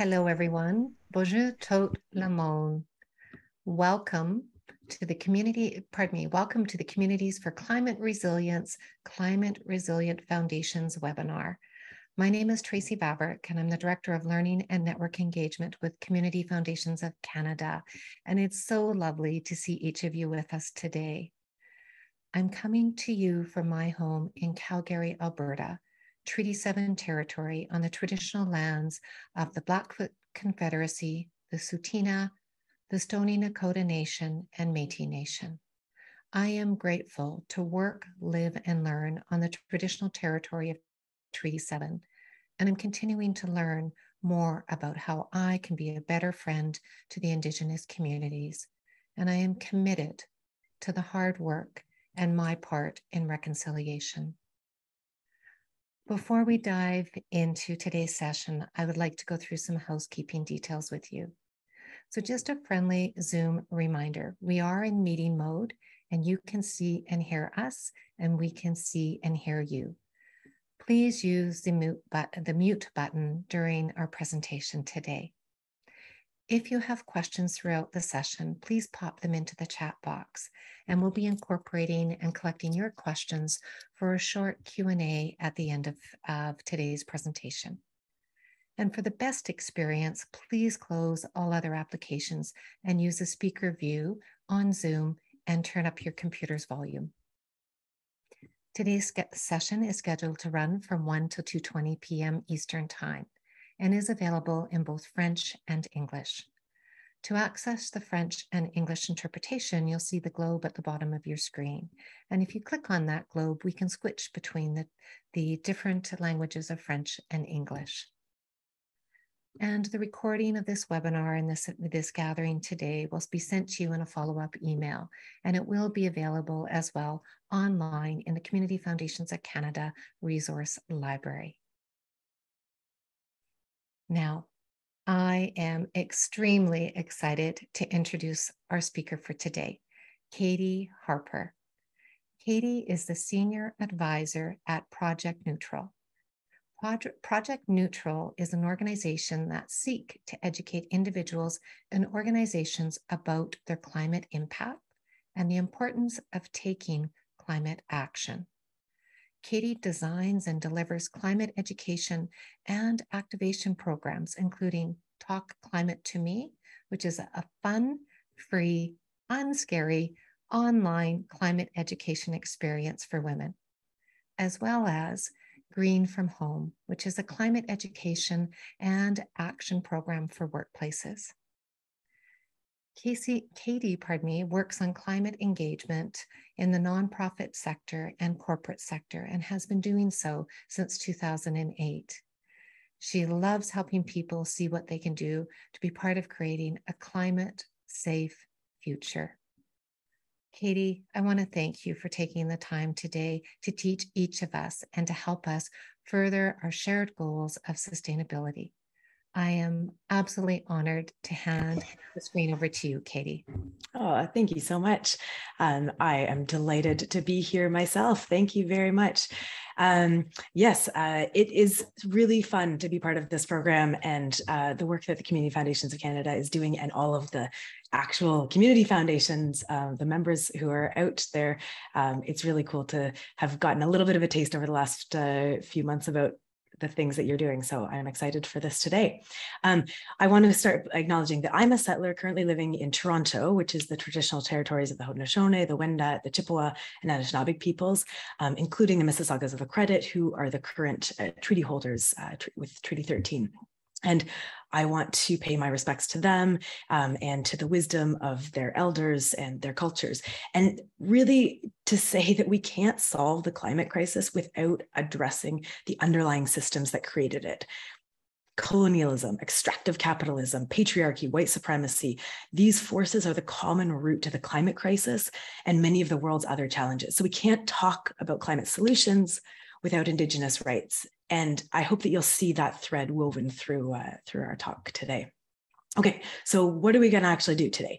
Hello, everyone. Bonjour tout le monde. Welcome to the community, pardon me, welcome to the Communities for Climate Resilience, Climate Resilient Foundations webinar. My name is Tracy Vavrick, and I'm the Director of Learning and Network Engagement with Community Foundations of Canada. And it's so lovely to see each of you with us today. I'm coming to you from my home in Calgary, Alberta, Treaty 7 territory on the traditional lands of the Blackfoot Confederacy, the Tsuut'ina, the Stoney Nakoda Nation, and Metis Nation. I am grateful to work, live, and learn on the traditional territory of Treaty 7, and I'm continuing to learn more about how I can be a better friend to the Indigenous communities. And I am committed to the hard work and my part in reconciliation. Before we dive into today's session, I would like to go through some housekeeping details with you. So, just a friendly Zoom reminder we are in meeting mode, and you can see and hear us, and we can see and hear you please use the mute, button, the mute button during our presentation today. If you have questions throughout the session, please pop them into the chat box and we'll be incorporating and collecting your questions for a short Q&A at the end of, of today's presentation. And for the best experience, please close all other applications and use the speaker view on Zoom and turn up your computer's volume. Today's session is scheduled to run from 1 to 2.20 p.m. Eastern Time and is available in both French and English. To access the French and English interpretation, you'll see the globe at the bottom of your screen. And if you click on that globe, we can switch between the, the different languages of French and English. And the recording of this webinar and this, this gathering today will be sent to you in a follow-up email, and it will be available as well online in the Community Foundations of Canada resource library. Now, I am extremely excited to introduce our speaker for today, Katie Harper. Katie is the Senior Advisor at Project Neutral. Project Neutral is an organization that seek to educate individuals and organizations about their climate impact and the importance of taking climate action. Katie designs and delivers climate education and activation programs, including Talk Climate to Me, which is a fun, free, unscary online climate education experience for women, as well as Green from Home, which is a climate education and action program for workplaces. Casey, Katie, pardon me, works on climate engagement in the nonprofit sector and corporate sector and has been doing so since 2008. She loves helping people see what they can do to be part of creating a climate safe future. Katie, I want to thank you for taking the time today to teach each of us and to help us further our shared goals of sustainability. I am absolutely honored to hand the screen over to you, Katie. Oh, thank you so much. Um, I am delighted to be here myself. Thank you very much. Um, yes, uh, it is really fun to be part of this program and uh, the work that the Community Foundations of Canada is doing and all of the actual community foundations, uh, the members who are out there. Um, it's really cool to have gotten a little bit of a taste over the last uh, few months about the things that you're doing. So I'm excited for this today. Um, I want to start acknowledging that I'm a settler currently living in Toronto, which is the traditional territories of the Haudenosaunee, the Wendat, the Chippewa, and Anishinaabeg peoples, um, including the Mississaugas of the Credit, who are the current uh, treaty holders uh, tr with Treaty 13. And I want to pay my respects to them um, and to the wisdom of their elders and their cultures. And really to say that we can't solve the climate crisis without addressing the underlying systems that created it. Colonialism, extractive capitalism, patriarchy, white supremacy, these forces are the common root to the climate crisis and many of the world's other challenges. So we can't talk about climate solutions without Indigenous rights. And I hope that you'll see that thread woven through, uh, through our talk today. Okay, so what are we going to actually do today?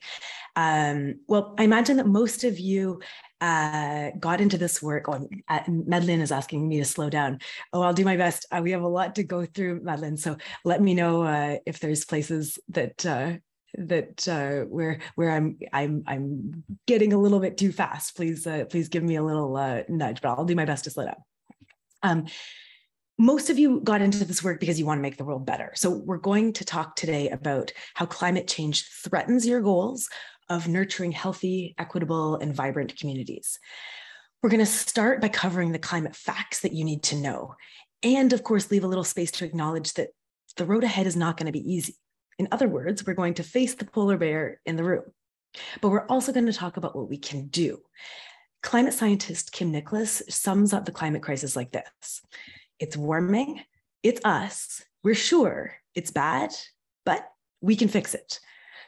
Um, well, I imagine that most of you uh, got into this work. Oh, uh, Madeline is asking me to slow down. Oh, I'll do my best. Uh, we have a lot to go through, Madeline. So let me know uh, if there's places that uh, that uh, where where I'm I'm I'm getting a little bit too fast. Please uh, please give me a little uh, nudge, but I'll do my best to slow down. Um, most of you got into this work because you want to make the world better. So we're going to talk today about how climate change threatens your goals of nurturing healthy, equitable, and vibrant communities. We're going to start by covering the climate facts that you need to know, and of course, leave a little space to acknowledge that the road ahead is not going to be easy. In other words, we're going to face the polar bear in the room, but we're also going to talk about what we can do. Climate scientist Kim Nicholas sums up the climate crisis like this it's warming, it's us, we're sure it's bad, but we can fix it.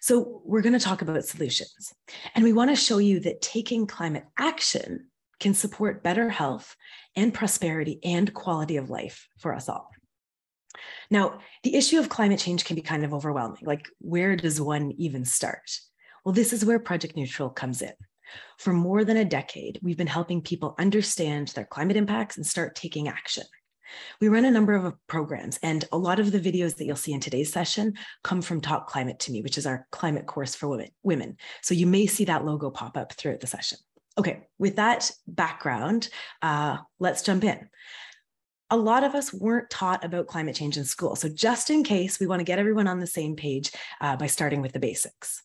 So, we're going to talk about solutions. And we want to show you that taking climate action can support better health and prosperity and quality of life for us all. Now, the issue of climate change can be kind of overwhelming. Like, where does one even start? Well, this is where Project Neutral comes in. For more than a decade, we've been helping people understand their climate impacts and start taking action. We run a number of programs, and a lot of the videos that you'll see in today's session come from Talk Climate to Me, which is our climate course for women. women. So you may see that logo pop up throughout the session. Okay, with that background, uh, let's jump in a lot of us weren't taught about climate change in school. So, just in case, we want to get everyone on the same page uh, by starting with the basics.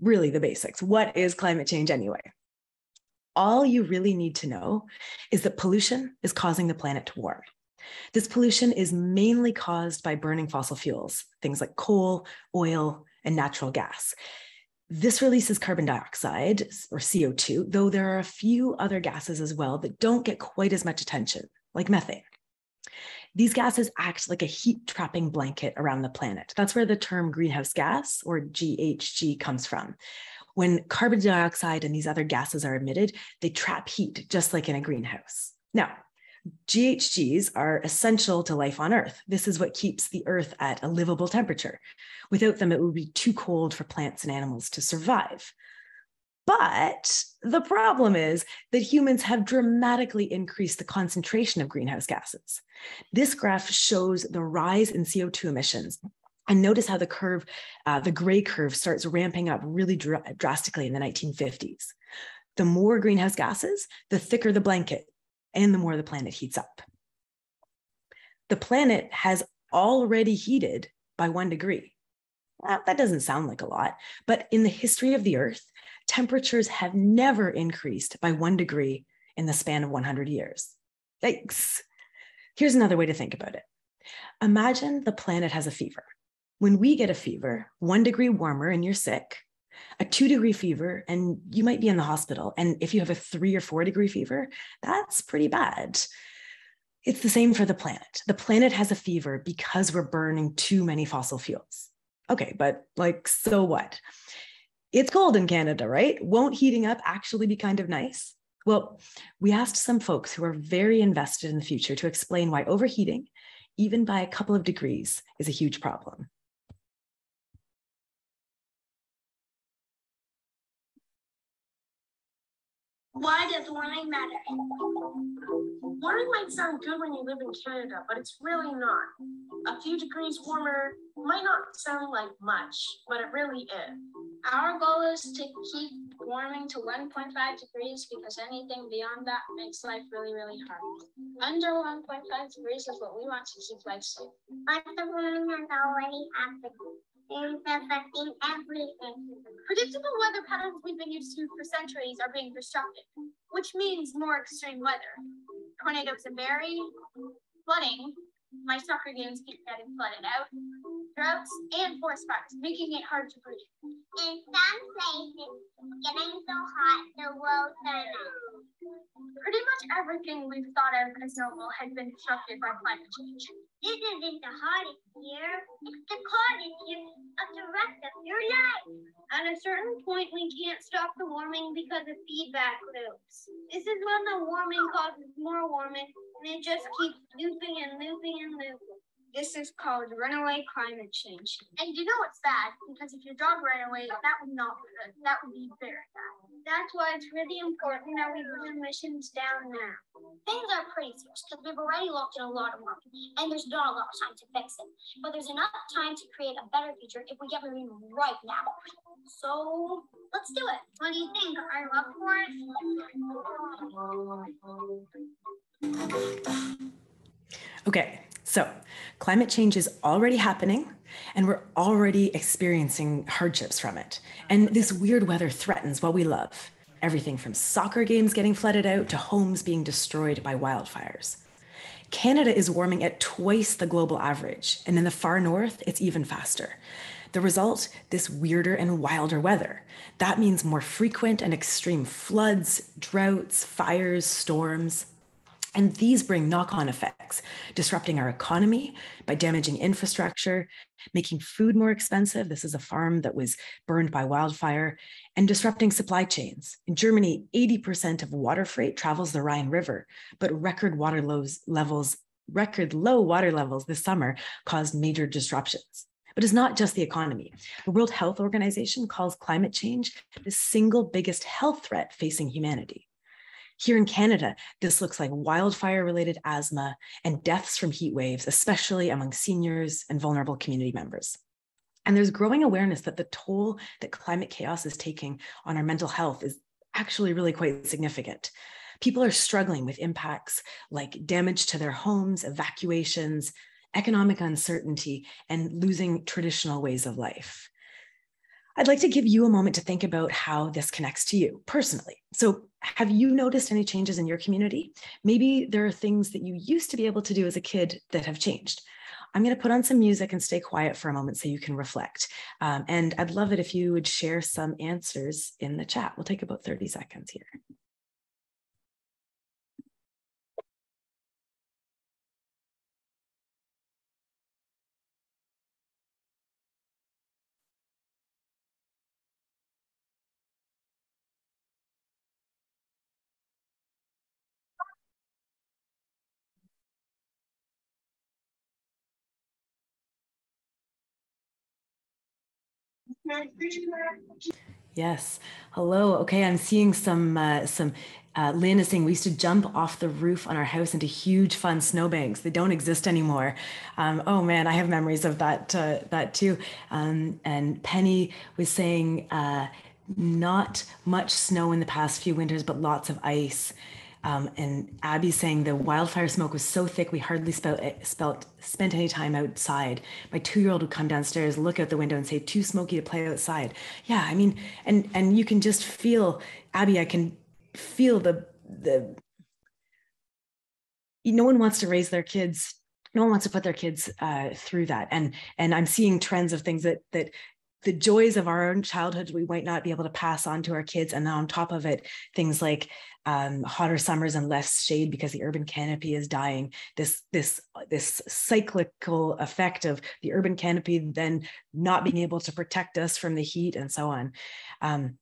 Really, the basics. What is climate change anyway? All you really need to know is that pollution is causing the planet to warm. This pollution is mainly caused by burning fossil fuels, things like coal, oil, and natural gas. This releases carbon dioxide or CO2, though there are a few other gases as well that don't get quite as much attention, like methane. These gases act like a heat trapping blanket around the planet. That's where the term greenhouse gas or GHG comes from. When carbon dioxide and these other gases are emitted, they trap heat just like in a greenhouse. Now, GHGs are essential to life on Earth. This is what keeps the Earth at a livable temperature. Without them, it would be too cold for plants and animals to survive. But the problem is that humans have dramatically increased the concentration of greenhouse gases. This graph shows the rise in CO2 emissions. And notice how the curve, uh, the gray curve, starts ramping up really dr- drastically in the 1950s. The more greenhouse gases, the thicker the blanket, and the more the planet heats up. The planet has already heated by one degree. Well, that doesn't sound like a lot, but in the history of the Earth, temperatures have never increased by one degree in the span of 100 years. Yikes. Here's another way to think about it. Imagine the planet has a fever. When we get a fever, one degree warmer and you're sick, a two degree fever and you might be in the hospital. And if you have a three or four degree fever, that's pretty bad. It's the same for the planet. The planet has a fever because we're burning too many fossil fuels. Okay, but like, so what? It's cold in Canada, right? Won't heating up actually be kind of nice? Well, we asked some folks who are very invested in the future to explain why overheating, even by a couple of degrees, is a huge problem. Why does warming matter? Warming might sound good when you live in Canada, but it's really not. A few degrees warmer might not sound like much, but it really is. Our goal is to keep warming to 1.5 degrees because anything beyond that makes life really, really hard. Under 1.5 degrees is what we want to keep life safe. But the warming has already happened. It's affecting everything. Predictable weather patterns we've been used to for centuries are being disrupted, which means more extreme weather. Tornadoes and vary, flooding, my soccer games keep getting flooded out, droughts, and forest fires, making it hard to breathe. In some places, it's getting so hot the world turned. Pretty much everything we've thought of as normal has been disrupted by climate change. This isn't the hottest year, it's the coldest year of the rest of your life. At a certain point, we can't stop the warming because of feedback loops. This is when the warming causes more warming, and it just keeps looping and looping and looping. This is called runaway climate change. And you know it's bad because if your dog ran away, that would not be good. That would be very bad. That's why it's really important that we bring emissions down now. Things are pretty serious because we've already locked in a lot of money and there's not a lot of time to fix it. But there's enough time to create a better future if we get moving right now. So let's do it. What do you think? Are you up for it? Okay, so climate change is already happening and we're already experiencing hardships from it. And this weird weather threatens what we love everything from soccer games getting flooded out to homes being destroyed by wildfires. Canada is warming at twice the global average, and in the far north, it's even faster. The result this weirder and wilder weather. That means more frequent and extreme floods, droughts, fires, storms. And these bring knock on effects, disrupting our economy by damaging infrastructure, making food more expensive. This is a farm that was burned by wildfire, and disrupting supply chains. In Germany, 80% of water freight travels the Rhine River, but record water levels, record low water levels this summer caused major disruptions. But it's not just the economy. The World Health Organization calls climate change the single biggest health threat facing humanity. Here in Canada, this looks like wildfire related asthma and deaths from heat waves, especially among seniors and vulnerable community members. And there's growing awareness that the toll that climate chaos is taking on our mental health is actually really quite significant. People are struggling with impacts like damage to their homes, evacuations, economic uncertainty, and losing traditional ways of life. I'd like to give you a moment to think about how this connects to you personally. So, have you noticed any changes in your community? Maybe there are things that you used to be able to do as a kid that have changed. I'm going to put on some music and stay quiet for a moment so you can reflect. Um, and I'd love it if you would share some answers in the chat. We'll take about 30 seconds here. Yes. Hello. Okay, I'm seeing some uh, some. Uh, Lynn is saying we used to jump off the roof on our house into huge fun snowbanks. They don't exist anymore. Um, oh man, I have memories of that uh, that too. Um, and Penny was saying uh, not much snow in the past few winters, but lots of ice. Um, and Abby saying the wildfire smoke was so thick we hardly spelt, spelt, spent any time outside. My two-year-old would come downstairs, look out the window, and say, "Too smoky to play outside." Yeah, I mean, and and you can just feel, Abby. I can feel the the. No one wants to raise their kids. No one wants to put their kids uh, through that, and and I'm seeing trends of things that that the joys of our own childhood we might not be able to pass on to our kids and on top of it things like um, hotter summers and less shade because the urban canopy is dying. This this this cyclical effect of the urban canopy then not being able to protect us from the heat and so on. Um,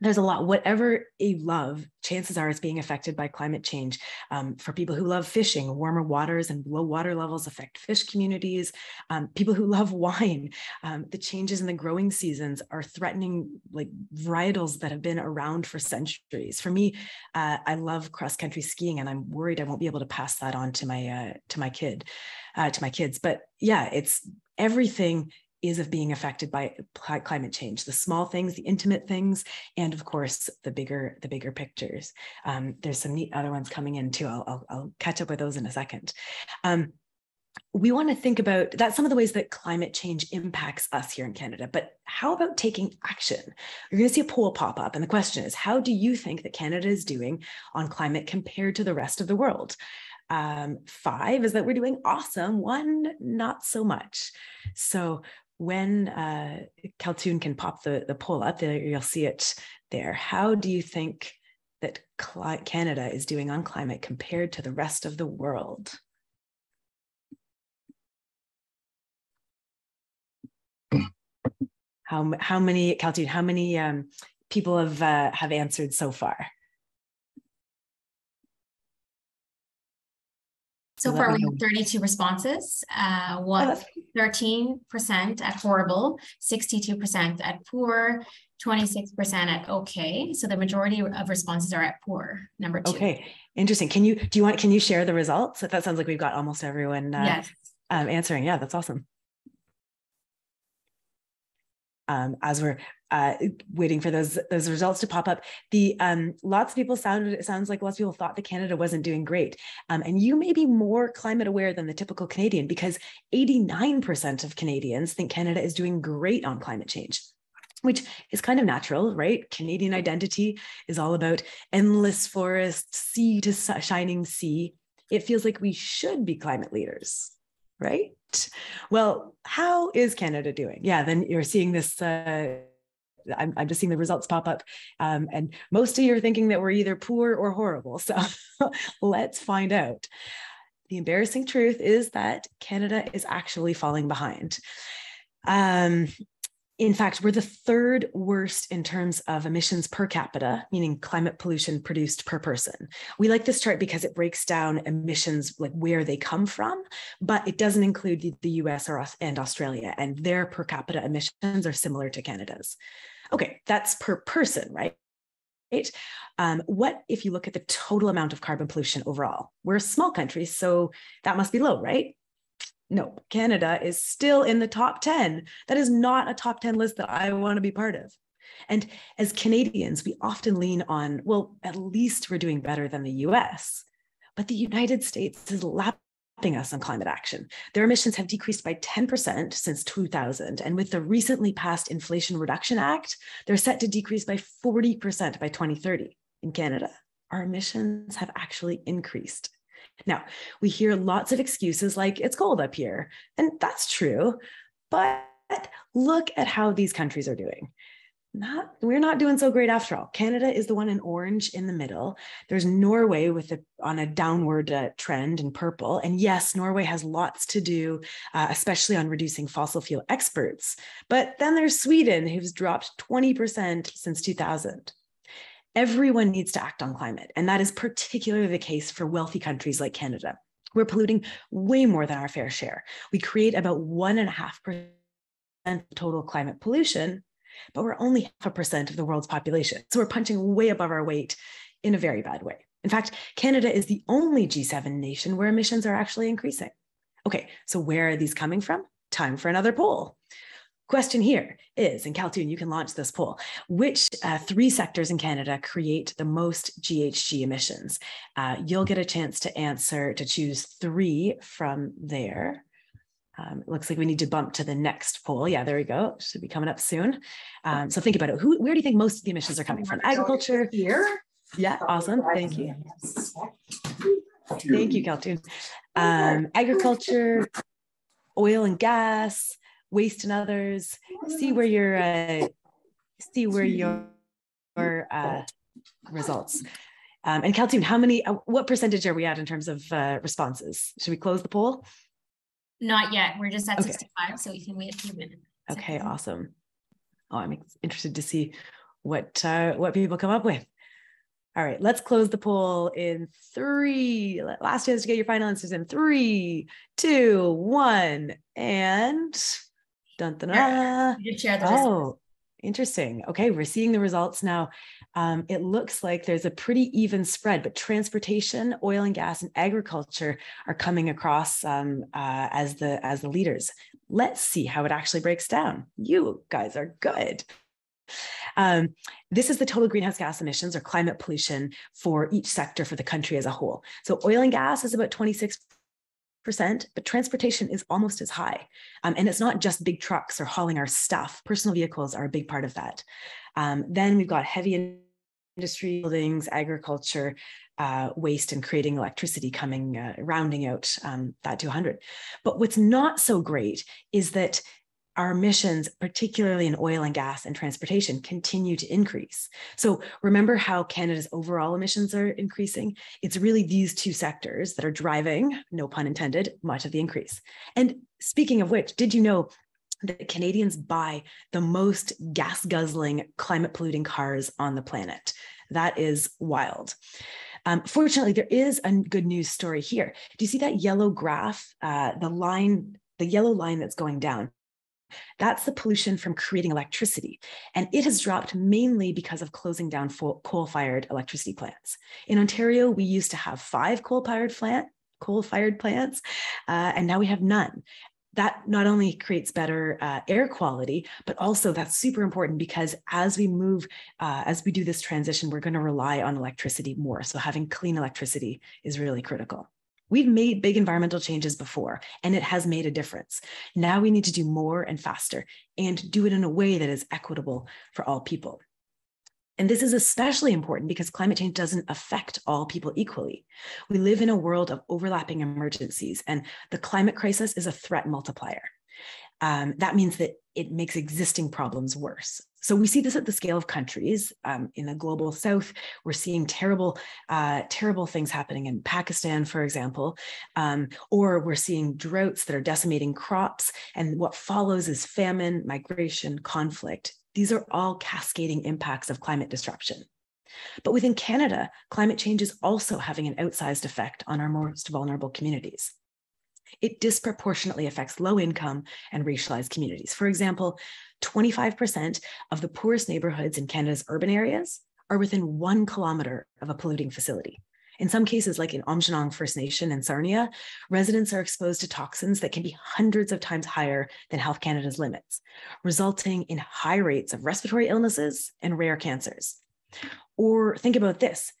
there's a lot whatever you love chances are it's being affected by climate change. Um, for people who love fishing warmer waters and low water levels affect fish communities. Um, people who love wine um, the changes in the growing seasons are threatening like varietals that have been around for centuries. For me uh, i love cross country skiing and i'm worried i won't be able to pass that on to my uh, to my kid uh, to my kids. But yeah it's everything is of being affected by climate change the small things the intimate things and of course the bigger the bigger pictures um, there's some neat other ones coming in too i'll, I'll, I'll catch up with those in a second um, we want to think about that's some of the ways that climate change impacts us here in Canada. But how about taking action? You're going to see a poll pop up. And the question is how do you think that Canada is doing on climate compared to the rest of the world? Um, five is that we're doing awesome. One, not so much. So when uh, can pop the, the poll up there, you'll see it there. How do you think that Canada is doing on climate compared to the rest of the world? How, how many, Kaltun, how many um, people have, uh, have answered so far? So far, we have 32 responses. Uh, one, 13% at horrible, 62% at poor, 26% at okay. So the majority of responses are at poor, number two. Okay, interesting. Can you, do you want, can you share the results? That sounds like we've got almost everyone uh, yes. um, answering. Yeah, that's awesome. Um, as we're uh, waiting for those those results to pop up. The um, lots of people sounded it sounds like lots of people thought that Canada wasn't doing great, um, and you may be more climate aware than the typical Canadian because 89% of Canadians think Canada is doing great on climate change. Which is kind of natural, right? Canadian identity is all about endless forest, sea to shining sea. It feels like we should be climate leaders, right? Well, how is Canada doing? Yeah, then you're seeing this uh, I'm, I'm just seeing the results pop up. Um, and most of you are thinking that we're either poor or horrible. So let's find out. The embarrassing truth is that Canada is actually falling behind. Um, in fact, we're the third worst in terms of emissions per capita, meaning climate pollution produced per person. We like this chart because it breaks down emissions, like where they come from, but it doesn't include the, US or, and Australia, and their per capita emissions are similar to Canada's. Okay, that's per person, right? Right. Um, what if you look at the total amount of carbon pollution overall? We're a small country, so that must be low, right? No, Canada is still in the top 10. That is not a top 10 list that I want to be part of. And as Canadians, we often lean on, well, at least we're doing better than the US. But the United States is lapping us on climate action. Their emissions have decreased by 10% since 2000. And with the recently passed Inflation Reduction Act, they're set to decrease by 40% by 2030 in Canada. Our emissions have actually increased. Now, we hear lots of excuses like it's cold up here, and that's true. But look at how these countries are doing not we're not doing so great after all. Canada is the one in orange in the middle. There's Norway with a on a downward uh, trend in purple, and yes, Norway has lots to do, uh, especially on reducing fossil fuel experts. But then there's Sweden, who's dropped 20% since 2000. Everyone needs to act on climate, and that is particularly the case for wealthy countries like Canada. We're polluting way more than our fair share. We create about one and a half percent total climate pollution but we're only half a percent of the world's population. So we're punching way above our weight in a very bad way. In fact, Canada is the only G7 nation where emissions are actually increasing. Okay, so where are these coming from? Time for another poll. Question here is, and Kaltun, you can launch this poll. Which uh, three sectors in Canada create the most GHG emissions? Uh, you'll get a chance to answer, to choose three from there. Um, it looks like we need to bump to the next poll. Yeah, there we go. Should be coming up soon. Um, so think about it. Who, where do you think most of the emissions are coming from? Agriculture. Here. Yeah, awesome. Thank you. Thank you, Kaltun. Um, agriculture, oil and gas, waste and others. See where your uh, see where your, your uh, results. Um, and Kaltun, how many? Uh, what percentage are we at in terms of uh, responses? Should we close the poll? Not yet. We're just at okay. 65, so we can wait a few minutes. Okay, awesome. Oh, I'm interested to see what uh, what people come up with. All right, let's close the poll in three. Last chance to get your final answers in three, two, one, and dun dun. dun. You share the oh, interesting. Okay, we're seeing the results now um, it looks like there's a pretty even spread, but transportation, oil and gas, and agriculture are coming across um, uh, as the as the leaders. Let's see how it actually breaks down. You guys are good. Um, this is the total greenhouse gas emissions or climate pollution for each sector for the country as a whole. So oil and gas is about 26 percent, but transportation is almost as high. Um, and it's not just big trucks or hauling our stuff. Personal vehicles are a big part of that. Um, then we've got heavy industry, buildings, agriculture, uh, waste, and creating electricity coming, uh, rounding out um, that 200. But what's not so great is that our emissions, particularly in oil and gas and transportation, continue to increase. So remember how Canada's overall emissions are increasing? It's really these two sectors that are driving, no pun intended, much of the increase. And speaking of which, did you know that Canadians buy the most gas guzzling, climate polluting cars on the planet. That is wild. Um, fortunately, there is a good news story here. Do you see that yellow graph? Uh, the line, the yellow line that's going down. That's the pollution from creating electricity. And it has dropped mainly because of closing down coal fired electricity plants. In Ontario, we used to have five coal fired plant, coal fired plants, uh, and now we have none. That not only creates better uh, air quality, but also that's super important because as we move, uh, as we do this transition, we're going to rely on electricity more. So having clean electricity is really critical. We've made big environmental changes before, and it has made a difference. Now we need to do more and faster and do it in a way that is equitable for all people. And this is especially important because climate change doesn't affect all people equally. We live in a world of overlapping emergencies, and the climate crisis is a threat multiplier. Um, that means that it makes existing problems worse. So we see this at the scale of countries. Um, in the global south, we're seeing terrible, uh, terrible things happening in Pakistan, for example, um, or we're seeing droughts that are decimating crops. And what follows is famine, migration, conflict. These are all cascading impacts of climate disruption. But within Canada, climate change is also having an outsized effect on our most vulnerable communities it disproportionately affects low income and racialized communities. For example, 25% of the poorest neighborhoods in Canada's urban areas are within one kilometer of a polluting facility. In some cases, like in Aamjiwnaang First Nation and Sarnia, residents are exposed to toxins that can be hundreds of times higher than Health Canada's limits, resulting in high rates of respiratory illnesses and rare cancers. Or think about this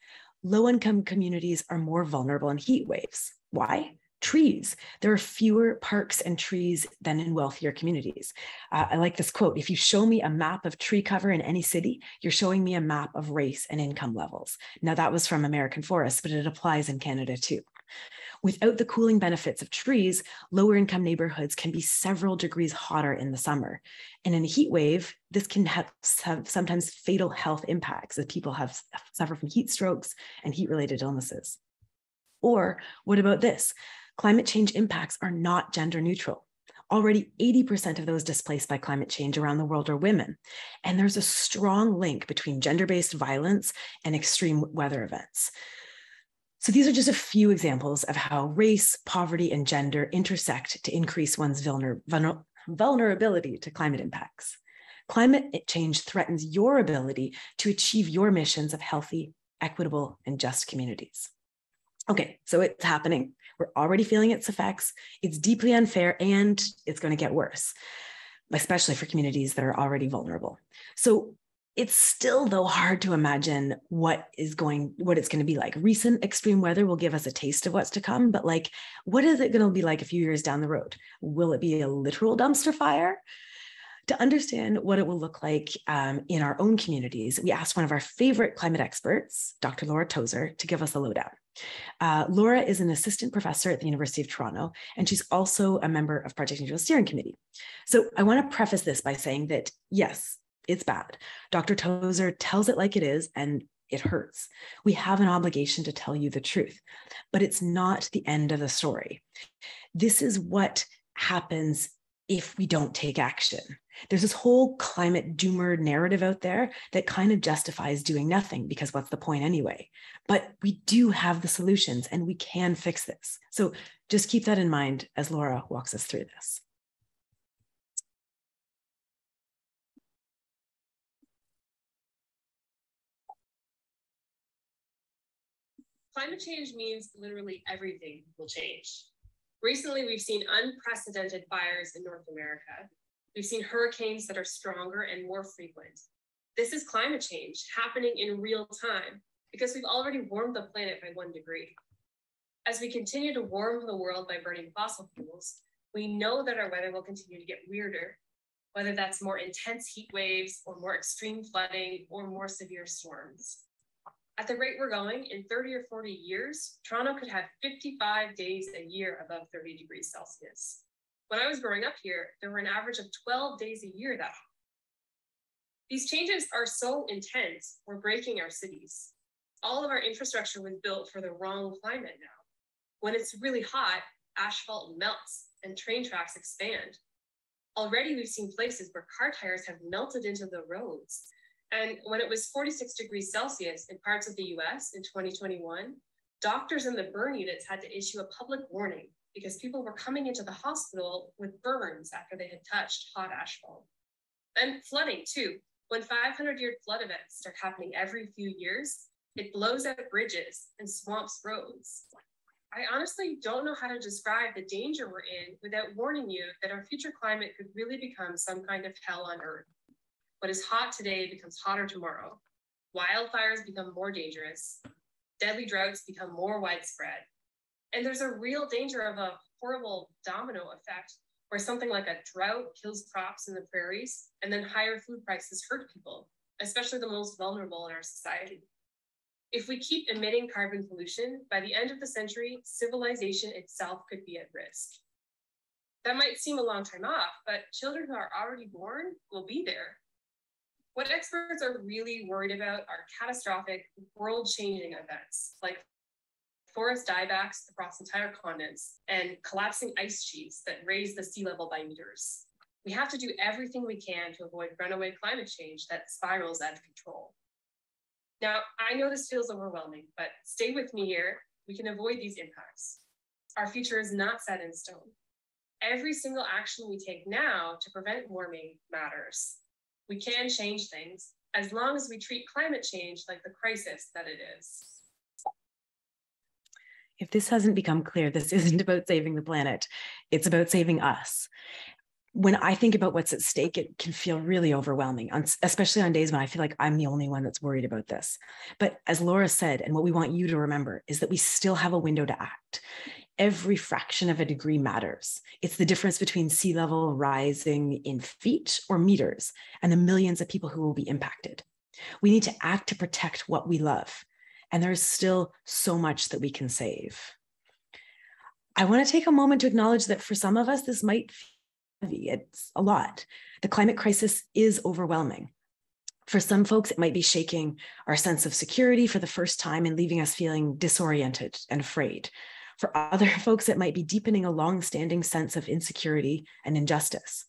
low income communities are more vulnerable in heat waves. Why? Trees. There are fewer parks and trees than in wealthier communities. Uh, I like this quote If you show me a map of tree cover in any city, you're showing me a map of race and income levels. Now, that was from American Forests, but it applies in Canada too. Without the cooling benefits of trees, lower income neighborhoods can be several degrees hotter in the summer. And in a heat wave, this can have, have sometimes fatal health impacts as people have suffer from heat strokes and heat related illnesses. Or what about this? Climate change impacts are not gender neutral. Already 80% of those displaced by climate change around the world are women. And there's a strong link between gender based violence and extreme weather events. So these are just a few examples of how race, poverty, and gender intersect to increase one's vulner vulner vulnerability to climate impacts. Climate change threatens your ability to achieve your missions of healthy, equitable, and just communities. Okay, so it's happening. We're already feeling its effects. It's deeply unfair and it's going to get worse, especially for communities that are already vulnerable. So it's still though hard to imagine what is going what it's going to be like recent extreme weather will give us a taste of what's to come but like what is it going to be like a few years down the road will it be a literal dumpster fire to understand what it will look like um, in our own communities, we asked one of our favorite climate experts, Dr. Laura Tozer, to give us a lowdown. Uh, Laura is an assistant professor at the University of Toronto, and she's also a member of Project Neutral Steering Committee. So I want to preface this by saying that, yes, it's bad. Dr. Tozer tells it like it is, and it hurts. We have an obligation to tell you the truth, but it's not the end of the story. This is what happens if we don't take action. There's this whole climate doomer narrative out there that kind of justifies doing nothing because what's the point anyway? But we do have the solutions and we can fix this. So just keep that in mind as Laura walks us through this. Climate change means literally everything will change. Recently, we've seen unprecedented fires in North America. We've seen hurricanes that are stronger and more frequent. This is climate change happening in real time because we've already warmed the planet by one degree. As we continue to warm the world by burning fossil fuels, we know that our weather will continue to get weirder, whether that's more intense heat waves or more extreme flooding or more severe storms. At the rate we're going, in 30 or 40 years, Toronto could have 55 days a year above 30 degrees Celsius. When I was growing up here, there were an average of 12 days a year that. These changes are so intense, we're breaking our cities. All of our infrastructure was built for the wrong climate now. When it's really hot, asphalt melts and train tracks expand. Already we've seen places where car tires have melted into the roads And when it was 46 degrees Celsius in parts of the US in 2021, doctors in the burn units had to issue a public warning because people were coming into the hospital with burns after they had touched hot asphalt. And flooding too. When 500 year flood events start happening every few years, it blows out bridges and swamps roads. I honestly don't know how to describe the danger we're in without warning you that our future climate could really become some kind of hell on earth. What is hot today becomes hotter tomorrow. Wildfires become more dangerous. Deadly droughts become more widespread. And there's a real danger of a horrible domino effect where something like a drought kills crops in the prairies and then higher food prices hurt people, especially the most vulnerable in our society. If we keep emitting carbon pollution, by the end of the century, civilization itself could be at risk. That might seem a long time off, but children who are already born will be there. What experts are really worried about are catastrophic, world changing events like forest diebacks across entire continents and collapsing ice sheets that raise the sea level by meters. We have to do everything we can to avoid runaway climate change that spirals out of control. Now, I know this feels overwhelming, but stay with me here. We can avoid these impacts. Our future is not set in stone. Every single action we take now to prevent warming matters. We can change things as long as we treat climate change like the crisis that it is. If this hasn't become clear, this isn't about saving the planet, it's about saving us when I think about what's at stake, it can feel really overwhelming, especially on days when I feel like I'm the only one that's worried about this. But as Laura said, and what we want you to remember is that we still have a window to act. Every fraction of a degree matters. It's the difference between sea level rising in feet or meters and the millions of people who will be impacted. We need to act to protect what we love. And there's still so much that we can save. I want to take a moment to acknowledge that for some of us, this might heavy. It's a lot. The climate crisis is overwhelming. For some folks, it might be shaking our sense of security for the first time and leaving us feeling disoriented and afraid. For other folks, it might be deepening a long-standing sense of insecurity and injustice.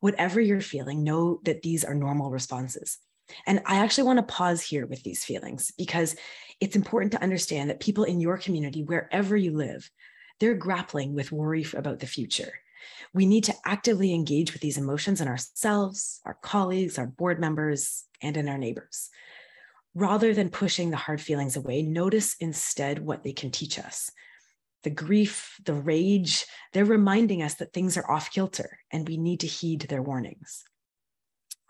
Whatever you're feeling, know that these are normal responses. And I actually want to pause here with these feelings because it's important to understand that people in your community, wherever you live, they're grappling with worry about the future. We need to actively engage with these emotions in ourselves, our colleagues, our board members, and in our neighbors. Rather than pushing the hard feelings away, notice instead what they can teach us. The grief, the rage, they're reminding us that things are off kilter and we need to heed their warnings.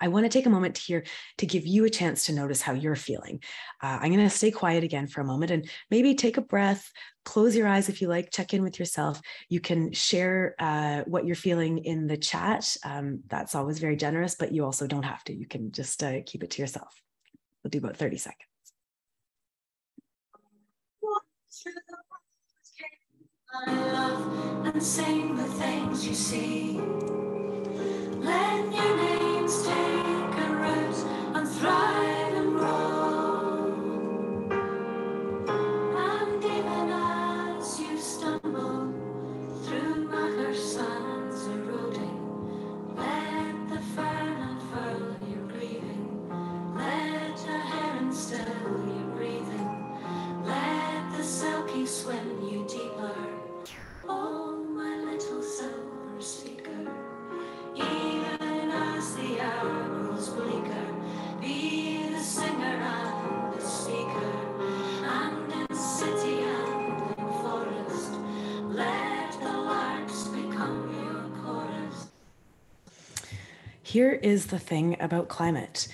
I want to take a moment here to give you a chance to notice how you're feeling. Uh, I'm going to stay quiet again for a moment and maybe take a breath, close your eyes if you like, check in with yourself. You can share uh, what you're feeling in the chat. Um, that's always very generous, but you also don't have to. You can just uh, keep it to yourself. We'll do about 30 seconds. And sing the things you see. Let your names take a root and thrive Here is the thing about climate.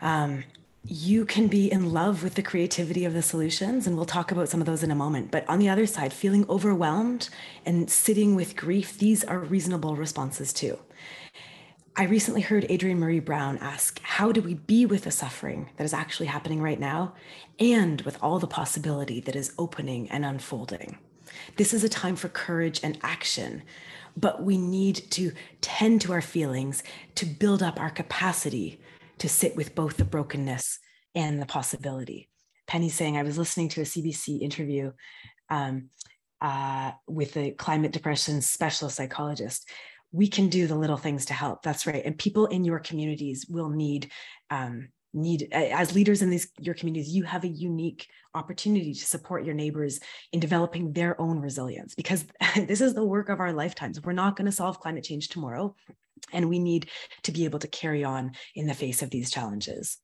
Um, you can be in love with the creativity of the solutions, and we'll talk about some of those in a moment. But on the other side, feeling overwhelmed and sitting with grief, these are reasonable responses too. I recently heard Adrienne Maree Brown ask, How do we be with the suffering that is actually happening right now and with all the possibility that is opening and unfolding? This is a time for courage and action, but we need to tend to our feelings to build up our capacity to sit with both the brokenness and the possibility. Penny's saying, I was listening to a CBC interview um, uh, with a climate depression specialist psychologist. We can do the little things to help. That's right. And people in your communities will need um, need as leaders in these your communities you have a unique opportunity to support your neighbors in developing their own resilience because this is the work of our lifetimes we're not going to solve climate change tomorrow and we need to be able to carry on in the face of these challenges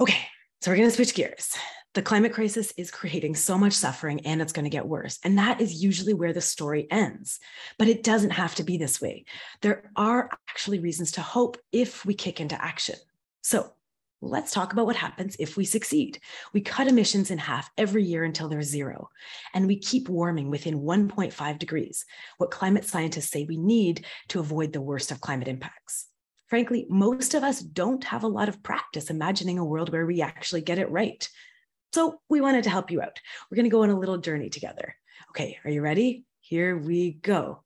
okay so we're going to switch gears the climate crisis is creating so much suffering and it's going to get worse. And that is usually where the story ends. But it doesn't have to be this way. There are actually reasons to hope if we kick into action. So let's talk about what happens if we succeed. We cut emissions in half every year until they're zero, and we keep warming within 1.5 degrees, what climate scientists say we need to avoid the worst of climate impacts. Frankly, most of us don't have a lot of practice imagining a world where we actually get it right. So we wanted to help you out. We're going to go on a little journey together. Okay, are you ready? Here we go.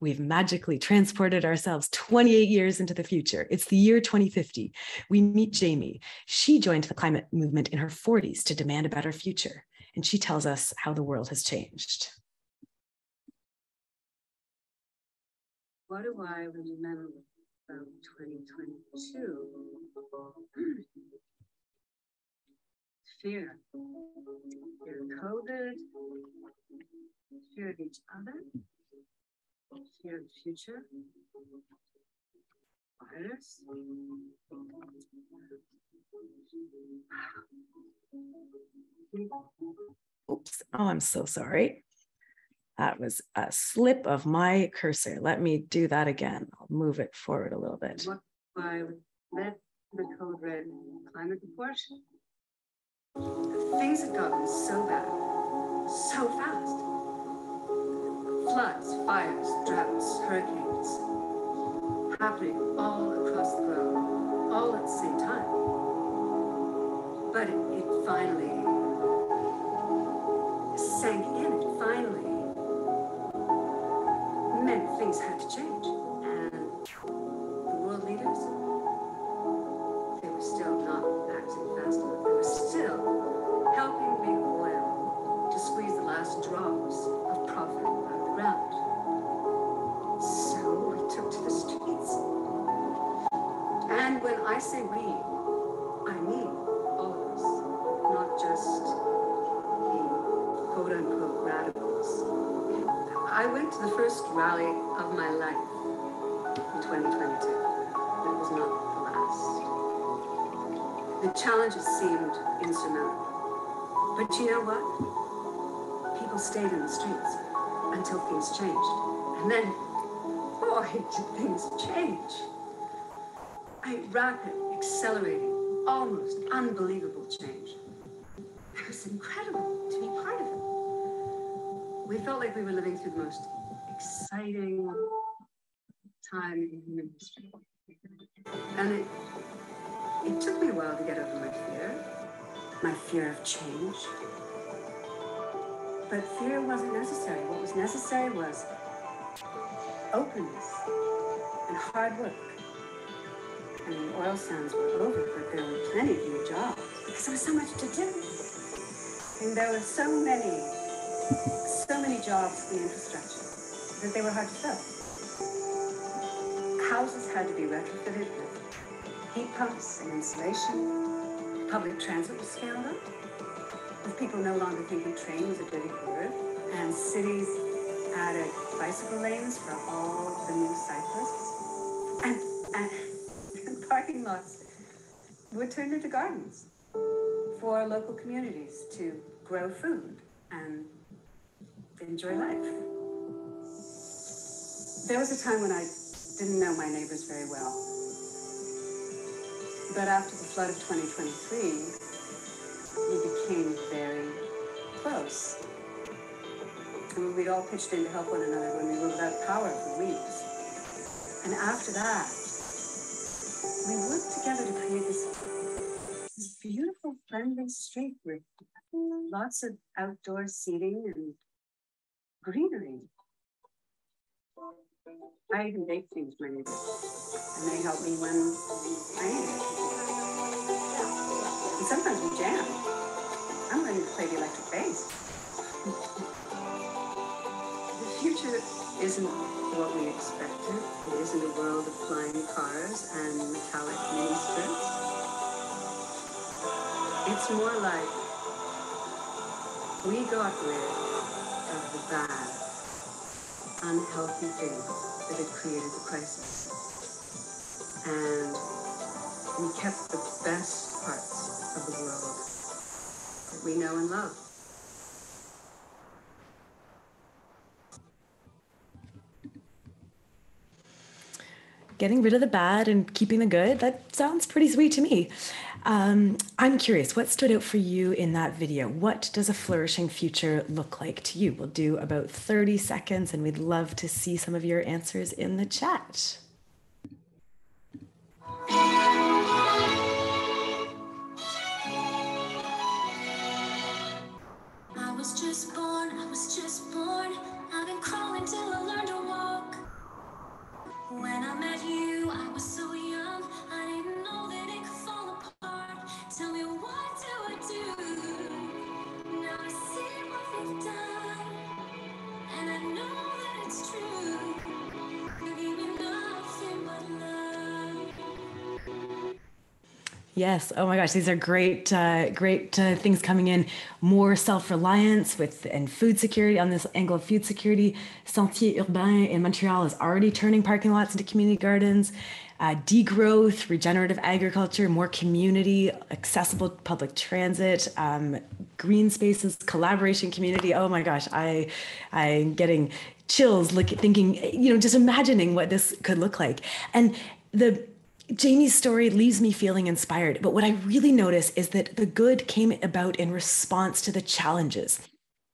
We've magically transported ourselves 28 years into the future. It's the year 2050. We meet Jamie. She joined the climate movement in her 40s to demand a better future. And she tells us how the world has changed. What do I remember from 2022? fear. Fear of COVID, fear of each other, the future, virus. Oops. Oh, I'm so sorry. That was a slip of my cursor. Let me do that again. I'll move it forward a little bit. Read the code red climate report Things had gotten so bad, so fast. Floods, fires, droughts, hurricanes, happening all across the globe, all at the same time. But it, it finally sank in, it finally meant things had to change. The challenges seemed insurmountable. But you know what? People stayed in the streets until things changed. And then, boy, did things change. A rapid, accelerating, almost unbelievable change. It was incredible to be part of it. We felt like we were living through the most exciting time in human history. And it it took me a while to get over my fear, my fear of change. But fear wasn't necessary. What was necessary was openness and hard work. And the oil sands were over, but there were plenty of new jobs because there was so much to do. And there were so many, so many jobs in infrastructure that they were hard to fill. Houses had to be retrofitted with heat pumps and insulation. Public transit was scaled up, with people no longer thinking train was a dirty word, and cities added bicycle lanes for all the new cyclists, and, and, and parking lots were turned into gardens for local communities to grow food and enjoy life. There was a time when I didn't know my neighbors very well. But after the flood of 2023, we became very close. And we'd all pitched in to help one another when we were without power for weeks. And after that, we worked together to create this, this beautiful, friendly street with lots of outdoor seating and greenery. I even bake things for my and they help me when I need it. And sometimes we jam. I'm ready to play the electric bass. the future isn't what we expected. It isn't a world of flying cars and metallic mini skirts. It's more like we got rid of the bad, unhealthy things that had created the crisis. And we kept the best parts of the world that we know and love. getting rid of the bad and keeping the good, that sounds pretty sweet to me. Um, I'm curious, what stood out for you in that video? What does a flourishing future look like to you? We'll do about 30 seconds and we'd love to see some of your answers in the chat. I was just born, I was just born. I've been crawling till I learned to walk. When I met you, I was so young. I didn't know that Tell me, what do I do? Now I see. And I know Yes. Oh my gosh, these are great, uh, great uh, things coming in. More self-reliance with and food security on this angle of food security. Sentier Urbain in Montreal is already turning parking lots into community gardens. Uh, degrowth, regenerative agriculture, more community, accessible public transit, um, green spaces, collaboration community. Oh my gosh, I, I'm getting chills. Look, thinking, you know, just imagining what this could look like, and the Jamie's story leaves me feeling inspired, but what I really notice is that the good came about in response to the challenges.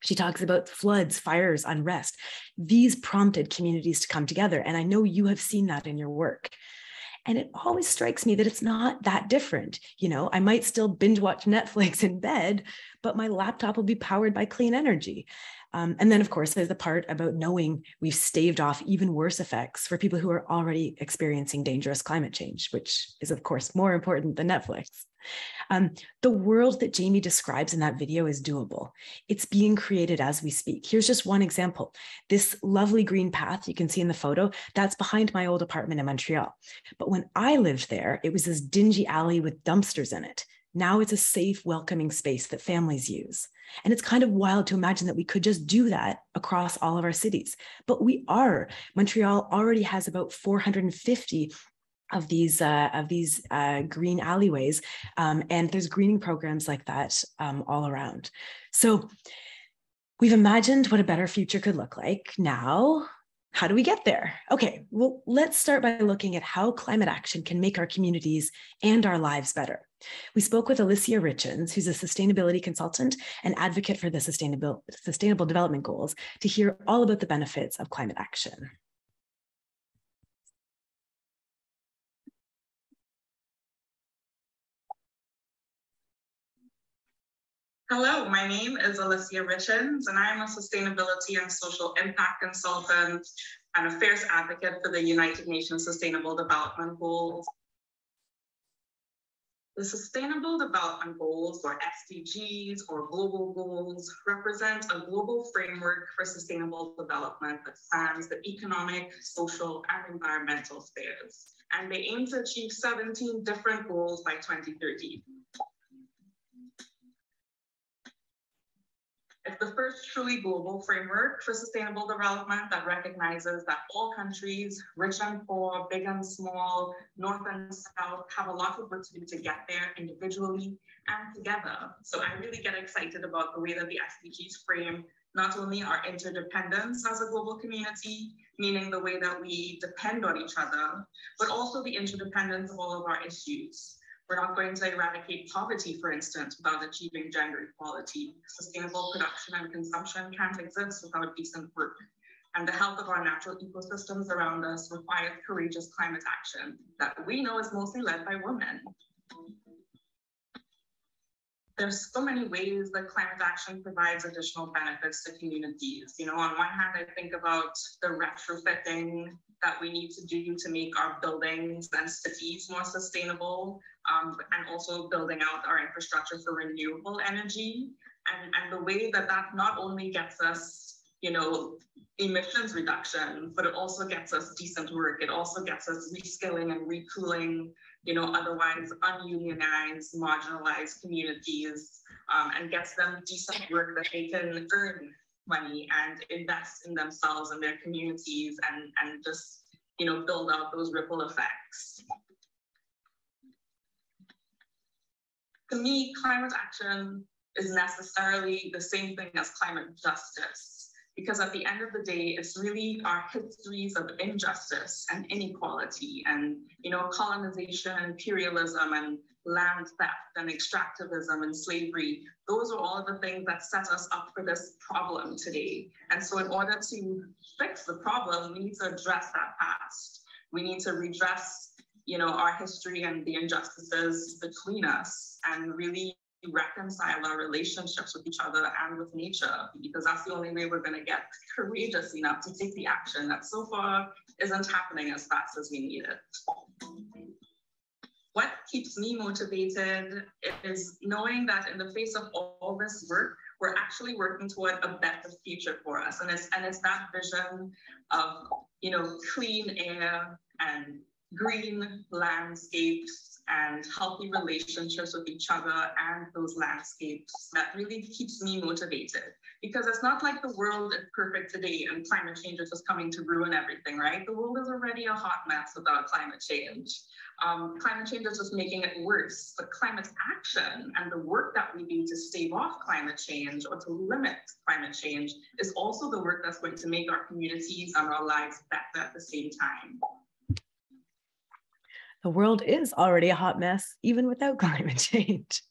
She talks about floods, fires, unrest. These prompted communities to come together. And I know you have seen that in your work. And it always strikes me that it's not that different. You know, I might still binge watch Netflix in bed, but my laptop will be powered by clean energy. Um, and then, of course, there's the part about knowing we've staved off even worse effects for people who are already experiencing dangerous climate change, which is, of course, more important than Netflix. Um, the world that Jamie describes in that video is doable. It's being created as we speak. Here's just one example. This lovely green path you can see in the photo, that's behind my old apartment in Montreal. But when I lived there, it was this dingy alley with dumpsters in it. Now it's a safe, welcoming space that families use. And it's kind of wild to imagine that we could just do that across all of our cities. But we are. Montreal already has about 450 of these uh, of these uh, green alleyways, um, and there's greening programs like that um, all around. So we've imagined what a better future could look like. Now how do we get there? Okay, well, let's start by looking at how climate action can make our communities and our lives better. We spoke with Alicia Richens, who's a sustainability consultant and advocate for the sustainable, sustainable development goals, to hear all about the benefits of climate action. Hello, my name is Alicia Richens, and I am a sustainability and social impact consultant and affairs advocate for the United Nations Sustainable Development Goals. The Sustainable Development Goals, or SDGs, or global goals, represent a global framework for sustainable development that spans the economic, social, and environmental spheres. And they aim to achieve 17 different goals by 2030. It's the first truly global framework for sustainable development that recognizes that all countries, rich and poor, big and small, north and south, have a lot of work to do to get there individually and together. So I really get excited about the way that the SDGs frame not only our interdependence as a global community, meaning the way that we depend on each other, but also the interdependence of all of our issues. We're not going to eradicate poverty, for instance, without achieving gender equality. Sustainable production and consumption can't exist without decent work. And the health of our natural ecosystems around us requires courageous climate action that we know is mostly led by women. There's so many ways that climate action provides additional benefits to communities. You know, on one hand, I think about the retrofitting that we need to do to make our buildings and cities more sustainable, um, and also building out our infrastructure for renewable energy. And, and the way that that not only gets us you know, emissions reduction, but it also gets us decent work. It also gets us reskilling and retooling, you know, otherwise ununionized, marginalized communities, um, and gets them decent work that they can earn money and invest in themselves and their communities and, and just, you know, build out those ripple effects. To me, climate action is necessarily the same thing as climate justice because at the end of the day, it's really our histories of injustice and inequality and, you know, colonization, imperialism, and land theft and extractivism and slavery. Those are all the things that set us up for this problem today. And so in order to fix the problem, we need to address that past. We need to redress, you know, our history and the injustices between us and really reconcile our relationships with each other and with nature because that's the only way we're going to get courageous enough to take the action that so far isn't happening as fast as we need it. What keeps me motivated is knowing that in the face of all this work, we're actually working toward a better future for us. And it's, and it's that vision of, you know, clean air and green landscapes and healthy relationships with each other and those landscapes that really keeps me motivated. Because it's not like the world is perfect today and climate change is just coming to ruin everything, right? The world is already a hot mess without climate change. Um, climate change is just making it worse. But climate action and the work that we do to stave off climate change or to limit climate change is also the work that's going to make our communities and our lives better at the same time the world is already a hot mess, even without climate change.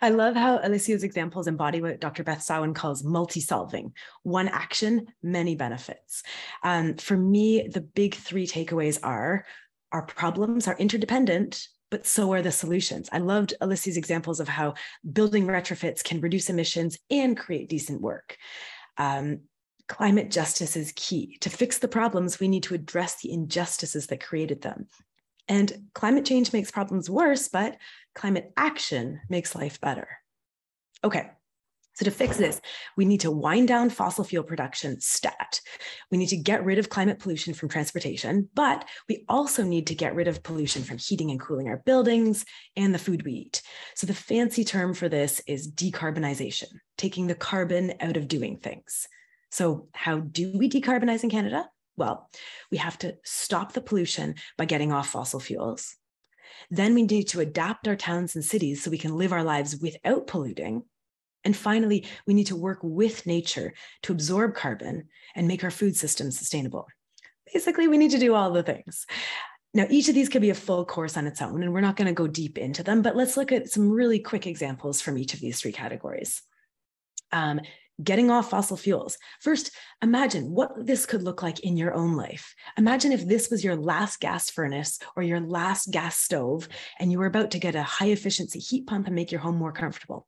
I love how Alicia's examples embody what Dr. Beth Sawin calls multi-solving. One action, many benefits. Um, for me, the big three takeaways are our problems are interdependent, but so are the solutions. I loved Alicia's examples of how building retrofits can reduce emissions and create decent work. Um, climate justice is key. To fix the problems, we need to address the injustices that created them. And climate change makes problems worse, but climate action makes life better. Okay, so to fix this, we need to wind down fossil fuel production stat. We need to get rid of climate pollution from transportation, but we also need to get rid of pollution from heating and cooling our buildings and the food we eat. So the fancy term for this is decarbonization, taking the carbon out of doing things. So how do we decarbonize in Canada? Well, we have to stop the pollution by getting off fossil fuels. Then we need to adapt our towns and cities so we can live our lives without polluting. And finally, we need to work with nature to absorb carbon and make our food system sustainable. Basically, we need to do all the things. Now, each of these could be a full course on its own, and we're not going to go deep into them, but let's look at some really quick examples from each of these three categories. Um, getting off fossil fuels. First, imagine what this could look like in your own life. Imagine if this was your last gas furnace or your last gas stove, and you were about to get a high efficiency heat pump and make your home more comfortable.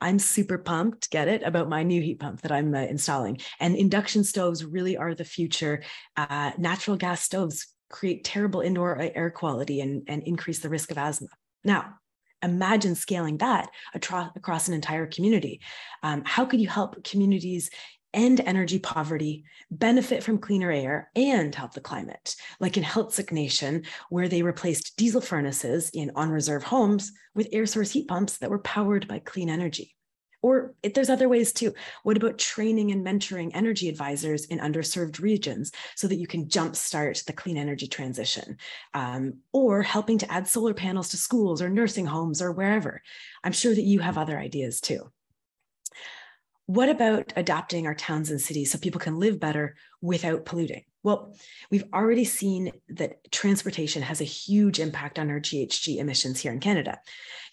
I'm super pumped, get it, about my new heat pump that I'm uh, installing. And induction stoves really are the future. Uh, natural gas stoves create terrible indoor air quality and, and increase the risk of asthma. Now, imagine scaling that across an entire community. Um, how could you help communities end energy poverty, benefit from cleaner air, and help the climate, like in Heiltsuk Nation, where they replaced diesel furnaces in on reserve homes with air source heat pumps that were powered by clean energy. Or if there's other ways too. What about training and mentoring energy advisors in underserved regions so that you can jumpstart the clean energy transition? Um, or helping to add solar panels to schools or nursing homes or wherever. I'm sure that you have other ideas too. What about adapting our towns and cities so people can live better without polluting? Well, we've already seen that transportation has a huge impact on our GHG emissions here in Canada.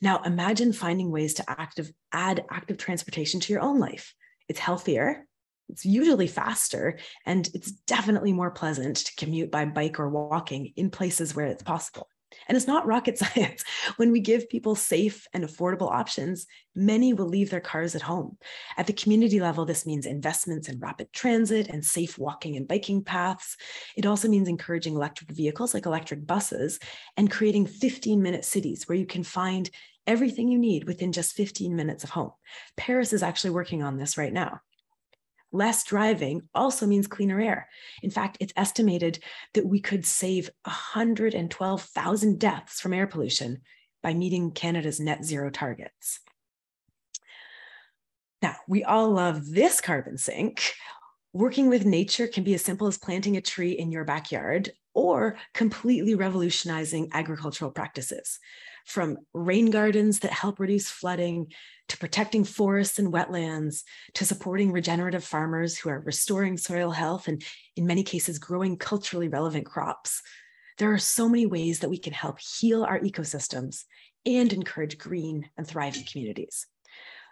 Now, imagine finding ways to active, add active transportation to your own life. It's healthier, it's usually faster, and it's definitely more pleasant to commute by bike or walking in places where it's possible. And it's not rocket science. When we give people safe and affordable options, many will leave their cars at home. At the community level, this means investments in rapid transit and safe walking and biking paths. It also means encouraging electric vehicles like electric buses and creating 15 minute cities where you can find everything you need within just 15 minutes of home. Paris is actually working on this right now. Less driving also means cleaner air. In fact, it's estimated that we could save 112,000 deaths from air pollution by meeting Canada's net zero targets. Now, we all love this carbon sink. Working with nature can be as simple as planting a tree in your backyard or completely revolutionizing agricultural practices from rain gardens that help reduce flooding to protecting forests and wetlands to supporting regenerative farmers who are restoring soil health and in many cases growing culturally relevant crops. There are so many ways that we can help heal our ecosystems and encourage green and thriving communities.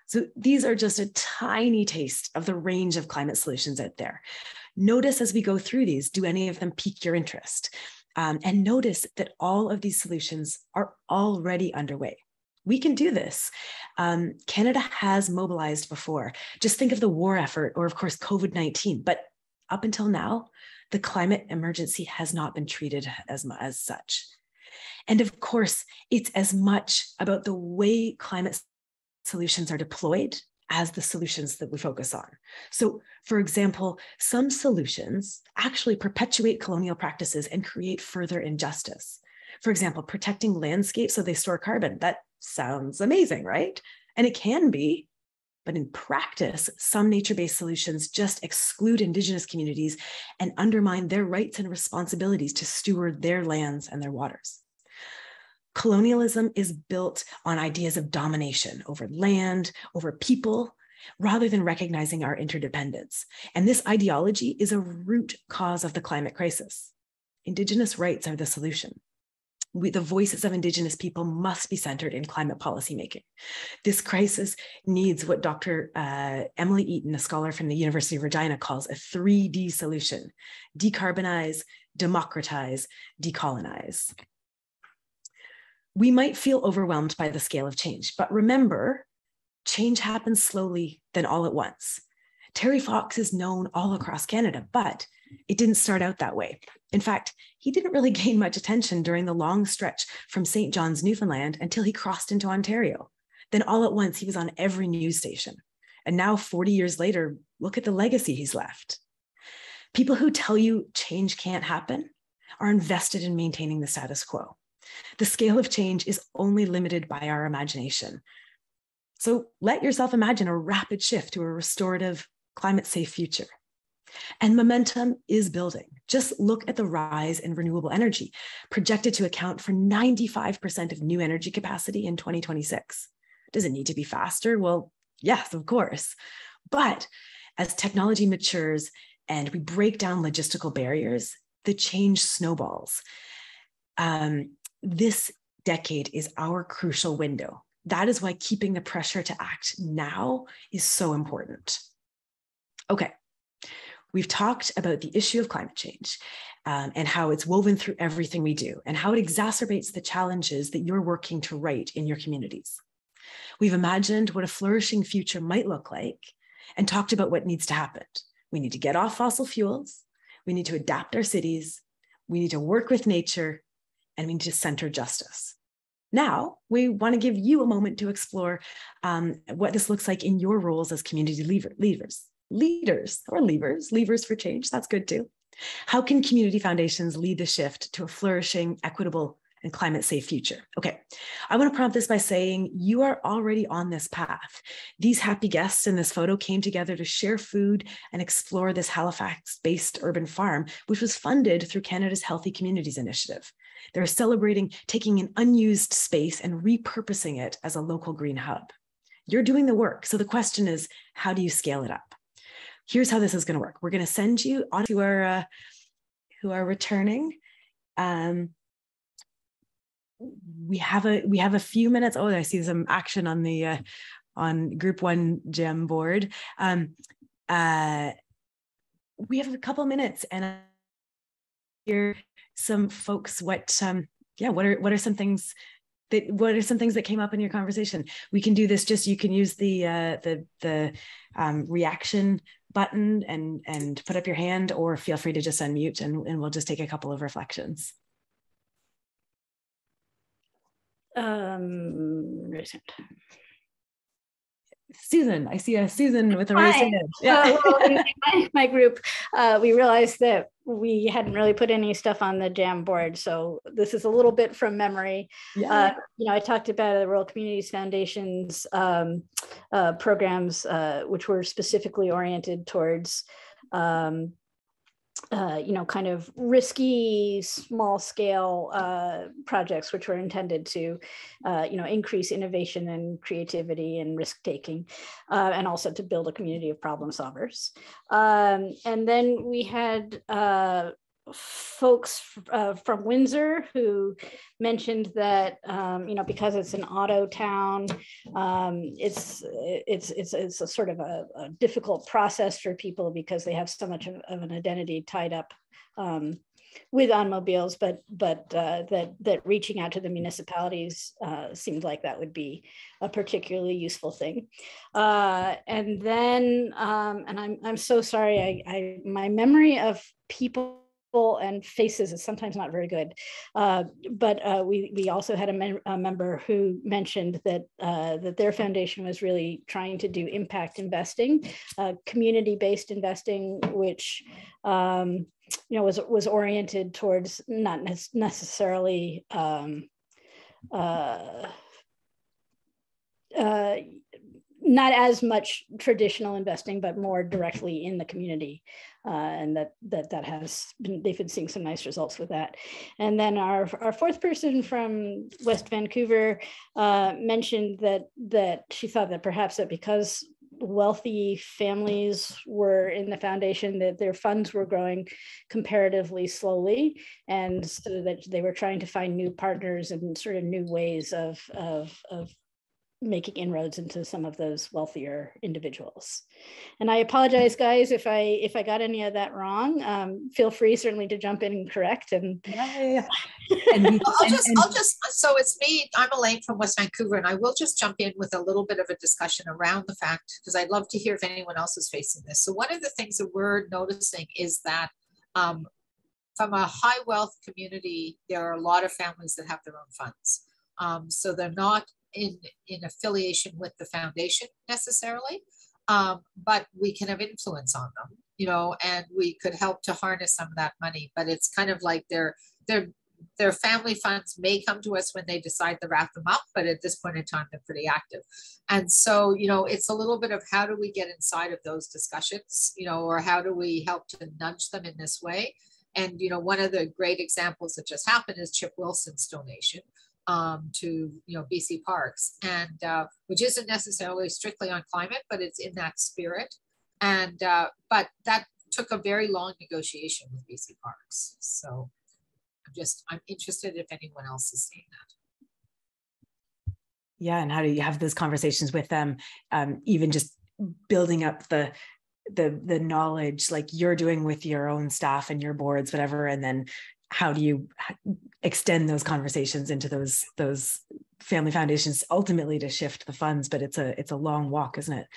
So these are just a tiny taste of the range of climate solutions out there. Notice as we go through these, do any of them pique your interest? Um, and notice that all of these solutions are already underway. We can do this. Um, Canada has mobilized before. Just think of the war effort, or of course, COVID 19. But up until now, the climate emergency has not been treated as, as such. And of course, it's as much about the way climate solutions are deployed as the solutions that we focus on. So, for example, some solutions actually perpetuate colonial practices and create further injustice. For example, protecting landscapes so they store carbon. That sounds amazing, right? And it can be. But in practice, some nature based solutions just exclude Indigenous communities and undermine their rights and responsibilities to steward their lands and their waters. Colonialism is built on ideas of domination over land, over people, rather than recognizing our interdependence. And this ideology is a root cause of the climate crisis. Indigenous rights are the solution. We, the voices of Indigenous people must be centered in climate policymaking. This crisis needs what Dr. Uh, Emily Eaton, a scholar from the University of Regina, calls a 3D solution decarbonize, democratize, decolonize we might feel overwhelmed by the scale of change. But remember, change happens slowly, then all at once. Terry Fox is known all across Canada, but it didn't start out that way. In fact, he didn't really gain much attention during the long stretch from St. John's, Newfoundland, until he crossed into Ontario. Then all at once, he was on every news station. And now, 40 years later, look at the legacy he's left. People who tell you change can't happen are invested in maintaining the status quo. The scale of change is only limited by our imagination. So let yourself imagine a rapid shift to a restorative, climate safe future. And momentum is building. Just look at the rise in renewable energy, projected to account for 95% of new energy capacity in 2026. Does it need to be faster? Well, yes, of course. But as technology matures and we break down logistical barriers, the change snowballs. Um, this decade is our crucial window. That is why keeping the pressure to act now is so important. Okay, we've talked about the issue of climate change um, and how it's woven through everything we do and how it exacerbates the challenges that you're working to right in your communities. We've imagined what a flourishing future might look like and talked about what needs to happen. We need to get off fossil fuels. We need to adapt our cities. We need to work with nature and we need to center justice. Now, we want to give you a moment to explore um, what this looks like in your roles as community leader, leaders, leaders or levers, levers for change. That's good too. How can community foundations lead the shift to a flourishing, equitable, and climate safe future. Okay, I want to prompt this by saying you are already on this path. These happy guests in this photo came together to share food and explore this Halifax based urban farm, which was funded through Canada's Healthy Communities Initiative. They're celebrating taking an unused space and repurposing it as a local green hub. You're doing the work. So the question is, how do you scale it up? Here's how this is going to work. We're going to send you on to our uh, who are returning. Um, we have a we have a few minutes. Oh, I see some action on the uh, on Group One Jamboard. Um, uh, we have a couple minutes, and hear some folks what um yeah what are what are some things that what are some things that came up in your conversation we can do this just you can use the uh the the um, reaction button and and put up your hand or feel free to just unmute and, and we'll just take a couple of reflections um Susan, I see a Susan with a raised hand. Yeah. Uh, well, my, my, group, uh, we realized that we hadn't really put any stuff on the Jamboard So this is a little bit from memory. Yeah. Uh, you know, I talked about the Rural Communities Foundation's um, uh, programs, uh, which were specifically oriented towards um, uh, you know, kind of risky, small scale uh, projects, which were intended to, uh, you know, increase innovation and creativity and risk taking, uh, and also to build a community of problem solvers. Um, and then we had uh, folks uh, from Windsor who mentioned that um, you know because it's an auto town, um, it's it's it's it's a sort of a, a, difficult process for people because they have so much of, of an identity tied up um, with automobiles, but but uh, that that reaching out to the municipalities uh, seemed like that would be a particularly useful thing. Uh, and then um, and I'm I'm so sorry I, I my memory of people and faces is sometimes not very good. Uh, but uh, we, we also had a, a, member who mentioned that, uh, that their foundation was really trying to do impact investing, uh, community-based investing, which um, you know, was, was oriented towards not necessarily um, uh, uh, not as much traditional investing, but more directly in the community. Uh, and that, that that has been, they've been seeing some nice results with that. And then our, our fourth person from West Vancouver uh, mentioned that, that she thought that perhaps that because wealthy families were in the foundation that their funds were growing comparatively slowly and so that they were trying to find new partners and sort of new ways of, of, of making inroads into some of those wealthier individuals. And I apologize, guys, if I if I got any of that wrong. Um, feel free certainly to jump in and correct. And, yeah, yeah, yeah. and, I'll just and, I'll just so it's me. I'm Elaine from West Vancouver, and I will just jump in with a little bit of a discussion around the fact because I'd love to hear if anyone else is facing this. So one of the things that we're noticing is that. Um, from a high wealth community, there are a lot of families that have their own funds. Um, so they're not in, in affiliation with the foundation necessarily, um, but we can have influence on them, you know, and we could help to harness some of that money. But it's kind of like their their their family funds may come to us when they decide to wrap them up, but at this point in time, they're pretty active. And so, you know, it's a little bit of how do we get inside of those discussions, you know, or how do we help to nudge them in this way? And, you know, one of the great examples that just happened is Chip Wilson's donation, um, to you know BC Parks, and uh, which isn't necessarily strictly on climate, but it's in that spirit. And uh, but that took a very long negotiation with BC Parks. So I'm just I'm interested if anyone else is seeing that. Yeah, and how do you have those conversations with them? Um, even just building up the the the knowledge like you're doing with your own staff and your boards whatever and then how do you extend those conversations into those those family foundations ultimately to shift the funds? But it's a it's a long walk isn't it?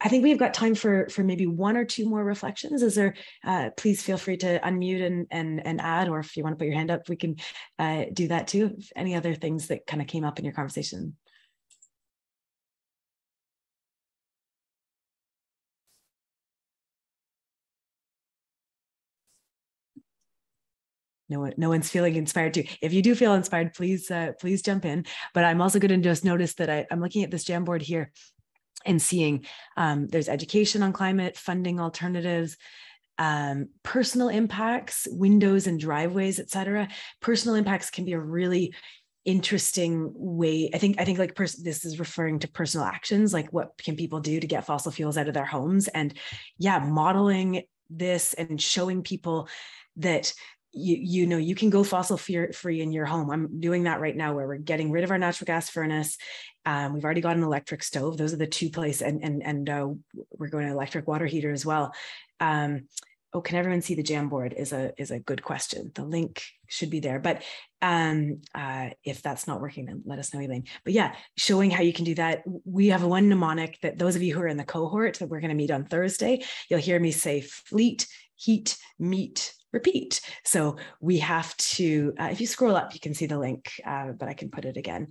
I think we've got time for for maybe one or two more reflections. Is there uh, please feel free to unmute and and and add or if you want to put your hand up we can uh, do that too. Any other things that kind of came up in your conversation no no one's feeling inspired to. If you do feel inspired, please, uh, please jump in. But I'm also going to just notice that I, I'm looking at this Jamboard here and seeing um, there's education on climate, funding alternatives, um, personal impacts, windows and driveways, et cetera. Personal impacts can be a really interesting way i think i think like pers- this is referring to personal actions like what can people do to get fossil fuels out of their homes and yeah modeling this and showing people that you, you know you can go fossil free in your home. I'm doing that right now where we're getting rid of our natural gas furnace. Um, we've already got an electric stove. Those are the two places and and and uh, we're going to electric water heater as well. Um, oh can everyone see the Jamboard is a is a good question. The link should be there but um, uh, if that's not working then let us know elaine. But yeah showing how you can do that. We have one mnemonic that those of you who are in the cohort that we're going to meet on thursday you'll hear me say fleet heat meet repeat. So we have to, uh, if you scroll up, you can see the link, uh, but I can put it again.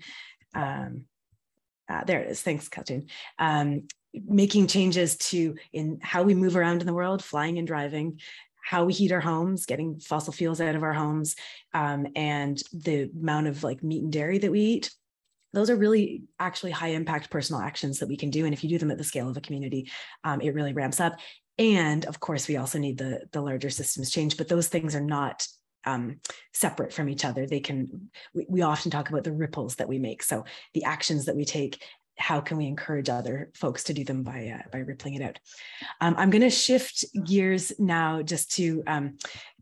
Um, uh, there it is. Thanks, Katrin. Um, making changes to in how we move around in the world, flying and driving, how we heat our homes, getting fossil fuels out of our homes, um, and the amount of like meat and dairy that we eat. Those are really actually high impact personal actions that we can do. And if you do them at the scale of a community, um, it really ramps up. And of course, we also need the, the larger systems change, but those things are not um, separate from each other. They can, we, we often talk about the ripples that we make. So the actions that we take how can we encourage other folks to do them by uh, by rippling it out um, i'm going to shift gears now just to um,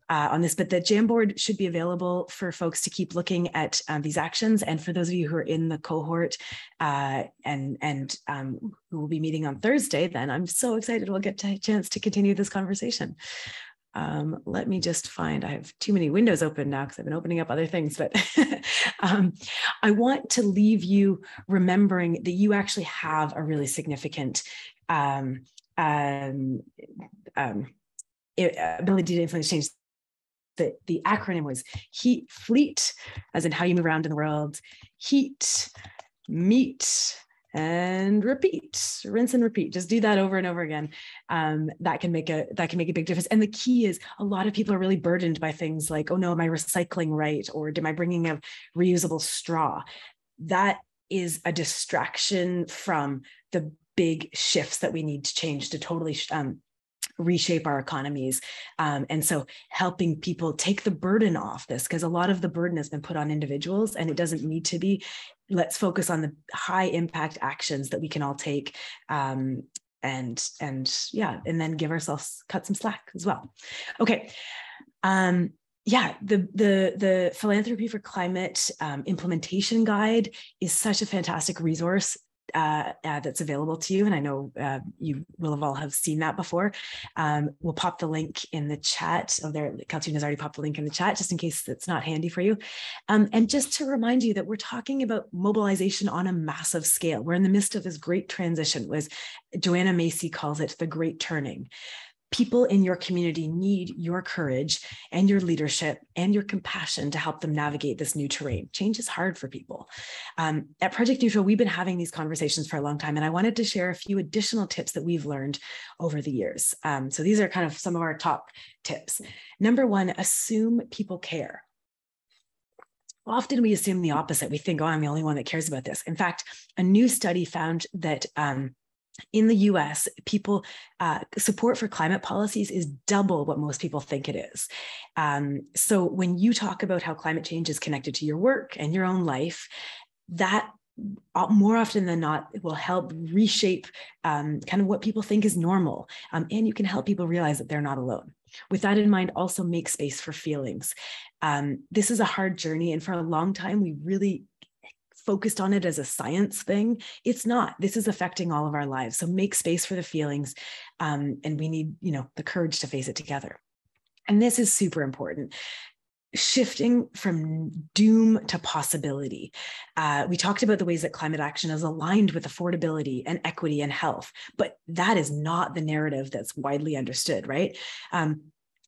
uh, on this but the jamboard should be available for folks to keep looking at um, these actions and for those of you who are in the cohort uh, and and um, who will be meeting on thursday then i'm so excited we'll get a chance to continue this conversation um, let me just find, I have too many windows open now because I've been opening up other things, but um, I want to leave you remembering that you actually have a really significant um, um, um ability to influence change. The, the acronym was HEAT, fleet, as in how you move around in the world, heat, meet, and repeat rinse and repeat. Just do that over and over again. Um, that can make a that can make a big difference. And the key is a lot of people are really burdened by things like oh no am i recycling right? Or am i bringing a reusable straw? That is a distraction from the big shifts that we need to change to totally um, reshape our economies. Um, and so helping people take the burden off this, because a lot of the burden has been put on individuals and it doesn't need to be. Let's focus on the high impact actions that we can all take. Um, and and yeah, and then give ourselves cut some slack as well. Okay. Um, yeah, the the the philanthropy for climate um, implementation guide is such a fantastic resource uh, uh, that's available to you. And I know uh, you will have all have seen that before. Um, we'll pop the link in the chat. Oh, there, has already popped the link in the chat, just in case it's not handy for you. Um, and just to remind you that we're talking about mobilization on a massive scale. We're in the midst of this great transition, was Joanna Macy calls it the great turning people in your community need your courage and your leadership and your compassion to help them navigate this new terrain. Change is hard for people. Um, at Project Neutral, we've been having these conversations for a long time, and I wanted to share a few additional tips that we've learned over the years. Um, so these are kind of some of our top tips. Number one, assume people care. Often we assume the opposite. We think, oh, I'm the only one that cares about this. In fact, a new study found that um, in the US, people uh, support for climate policies is double what most people think it is. Um, so when you talk about how climate change is connected to your work and your own life, that uh, more often than not will help reshape um, kind of what people think is normal. Um, and you can help people realize that they're not alone. With that in mind, also make space for feelings. Um, this is a hard journey. And for a long time, we really focused on it as a science thing. It's not. This is affecting all of our lives. So make space for the feelings, um, and we need, you know, the courage to face it together. And this is super important shifting from doom to possibility. Uh, we talked about the ways that climate action is aligned with affordability and equity and health, but that is not the narrative that's widely understood, right? Um,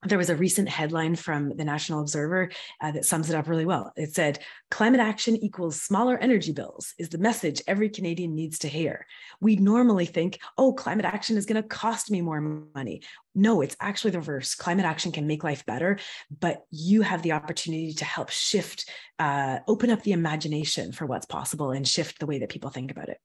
there was a recent headline from the National Observer uh, that sums it up really well. It said, Climate action equals smaller energy bills is the message every Canadian needs to hear. We normally think, oh, climate action is going to cost me more money. No, it's actually the reverse. Climate action can make life better, but you have the opportunity to help shift, uh, open up the imagination for what's possible and shift the way that people think about it.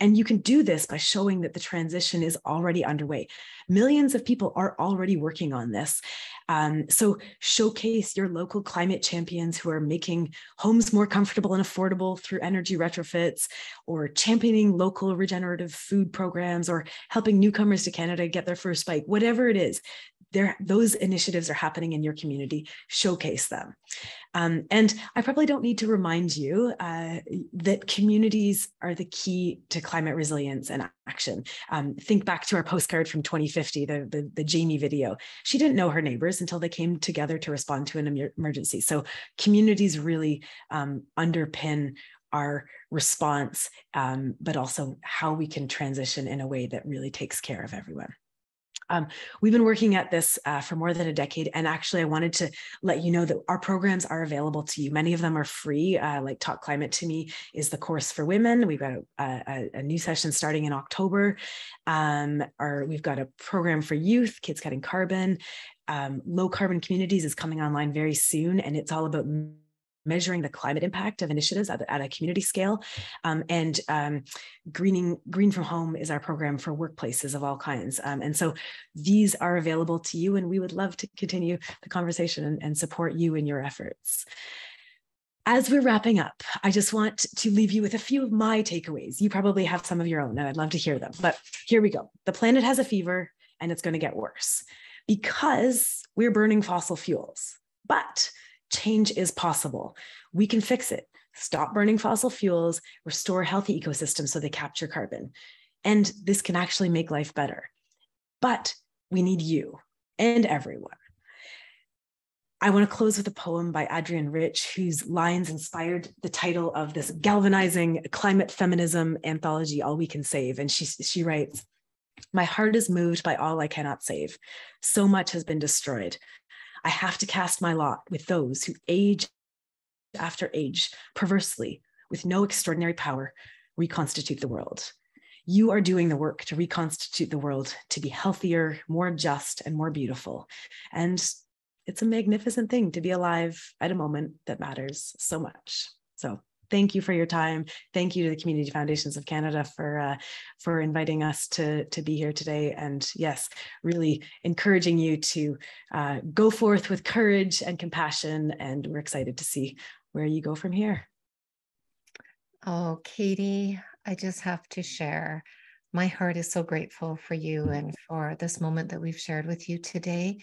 And you can do this by showing that the transition is already underway. Millions of people are already working on this. Um, so showcase your local climate champions who are making homes more comfortable and affordable through energy retrofits, or championing local regenerative food programs, or helping newcomers to Canada get their first bike, whatever it is there those initiatives are happening in your community showcase them um, and i probably don't need to remind you uh, that communities are the key to climate resilience and action. Um, think back to our postcard from 2050 the, the, the jamie video. She didn't know her neighbors until they came together to respond to an emergency. So communities really um, underpin our response, um, but also how we can transition in a way that really takes care of everyone. Um, we've been working at this uh, for more than a decade, and actually, I wanted to let you know that our programs are available to you. Many of them are free. Uh, like Talk Climate to Me is the course for women. We've got a, a, a new session starting in October. Um, or we've got a program for youth, Kids Cutting Carbon. Um, low carbon communities is coming online very soon, and it's all about measuring the climate impact of initiatives at, at a community scale. Um, and um, greening Green from Home is our program for workplaces of all kinds. Um, and so these are available to you, and we would love to continue the conversation and, and support you in your efforts. As we're wrapping up, I just want to leave you with a few of my takeaways. You probably have some of your own, and I'd love to hear them. But here we go. The planet has a fever, and it's going to get worse because we're burning fossil fuels. But change is possible. We can fix it. Stop burning fossil fuels, restore healthy ecosystems so they capture carbon. And this can actually make life better. But we need you and everyone. I want to close with a poem by Adrienne Rich, whose lines inspired the title of this galvanizing climate feminism anthology, All We Can Save. And she, she writes, My heart is moved by all I cannot save. So much has been destroyed. I have to cast my lot with those who age after age, perversely, with no extraordinary power, reconstitute the world. You are doing the work to reconstitute the world to be healthier, more just, and more beautiful. And it's a magnificent thing to be alive at a moment that matters so much. So thank you for your time. Thank you to the Community Foundations of Canada for uh, for inviting us to to be here today. And yes, really encouraging you to uh, go forth with courage and compassion. And we're excited to see where you go from here. Oh, Katie, I just have to share. My heart is so grateful for you and for this moment that we've shared with you today.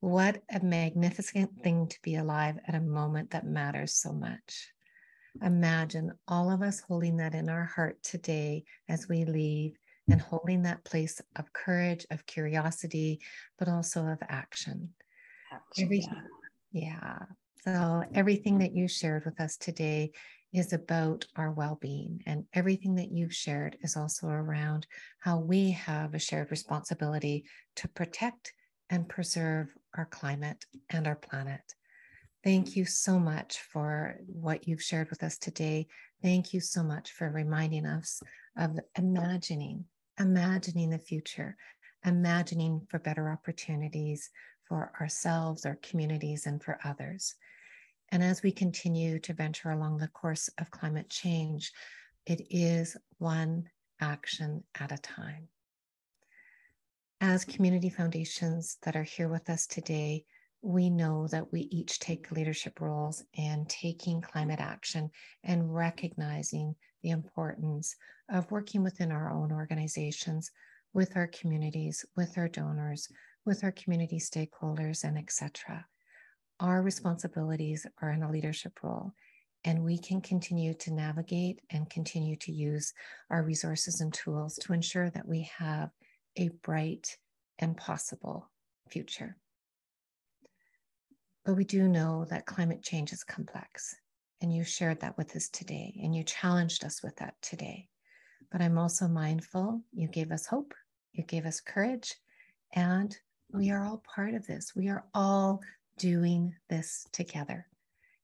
What a magnificent thing to be alive at a moment that matters so much. Imagine all of us holding that in our heart today as we leave and mm. holding that place of courage, of curiosity, but also of action. everything, yeah. So, everything that you shared with us today is about our well being, and everything that you've shared is also around how we have a shared responsibility to protect and preserve our climate and our planet. Thank you so much for what you've shared with us today. Thank you so much for reminding us of imagining, imagining the future, imagining for better opportunities for ourselves, our communities, and for others. And as we continue to venture along the course of climate change, it is one action at a time. As community foundations that are here with us today, we know that we each take leadership roles in taking climate action and recognizing the importance of working within our own organizations, with our communities, with our donors, with our community stakeholders, and etc. Our responsibilities are in a leadership role, and we can continue to navigate and continue to use our resources and tools to ensure that we have a bright and possible future. But we do know that climate change is complex. And you shared that with us today, and you challenged us with that today. But I'm also mindful you gave us hope, you gave us courage, and we are all part of this. We are all doing this together,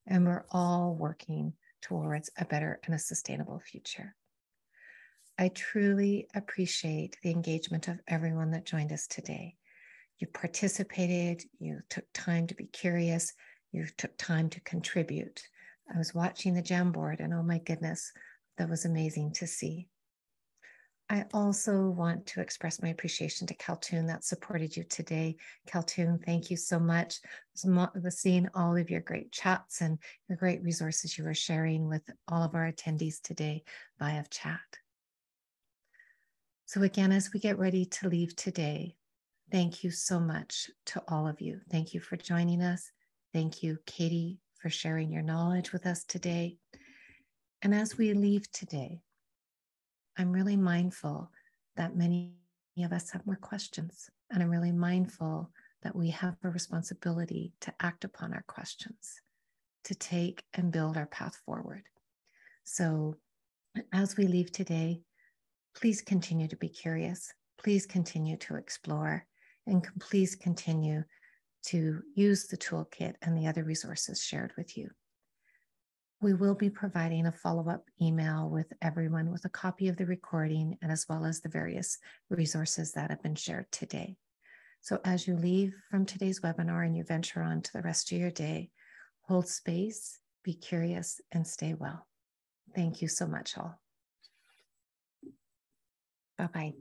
and we're all working towards a better and a sustainable future. I truly appreciate the engagement of everyone that joined us today you participated, you took time to be curious, you took time to contribute. I was watching the Jamboard, and oh my goodness, that was amazing to see. I also want to express my appreciation to Kaltun that supported you today. Kaltun, thank you so much. Was seeing all of your great chats and the great resources you were sharing with all of our attendees today via chat. So again, as we get ready to leave today, Thank you so much to all of you. Thank you for joining us. Thank you, Katie, for sharing your knowledge with us today. And as we leave today, I'm really mindful that many of us have more questions. And I'm really mindful that we have a responsibility to act upon our questions, to take and build our path forward. So as we leave today, please continue to be curious. Please continue to explore and can please continue to use the toolkit and the other resources shared with you. We will be providing a follow up email with everyone with a copy of the recording and as well as the various resources that have been shared today. So, as you leave from today's webinar and you venture on to the rest of your day, hold space, be curious, and stay well. Thank you so much, all. Bye bye.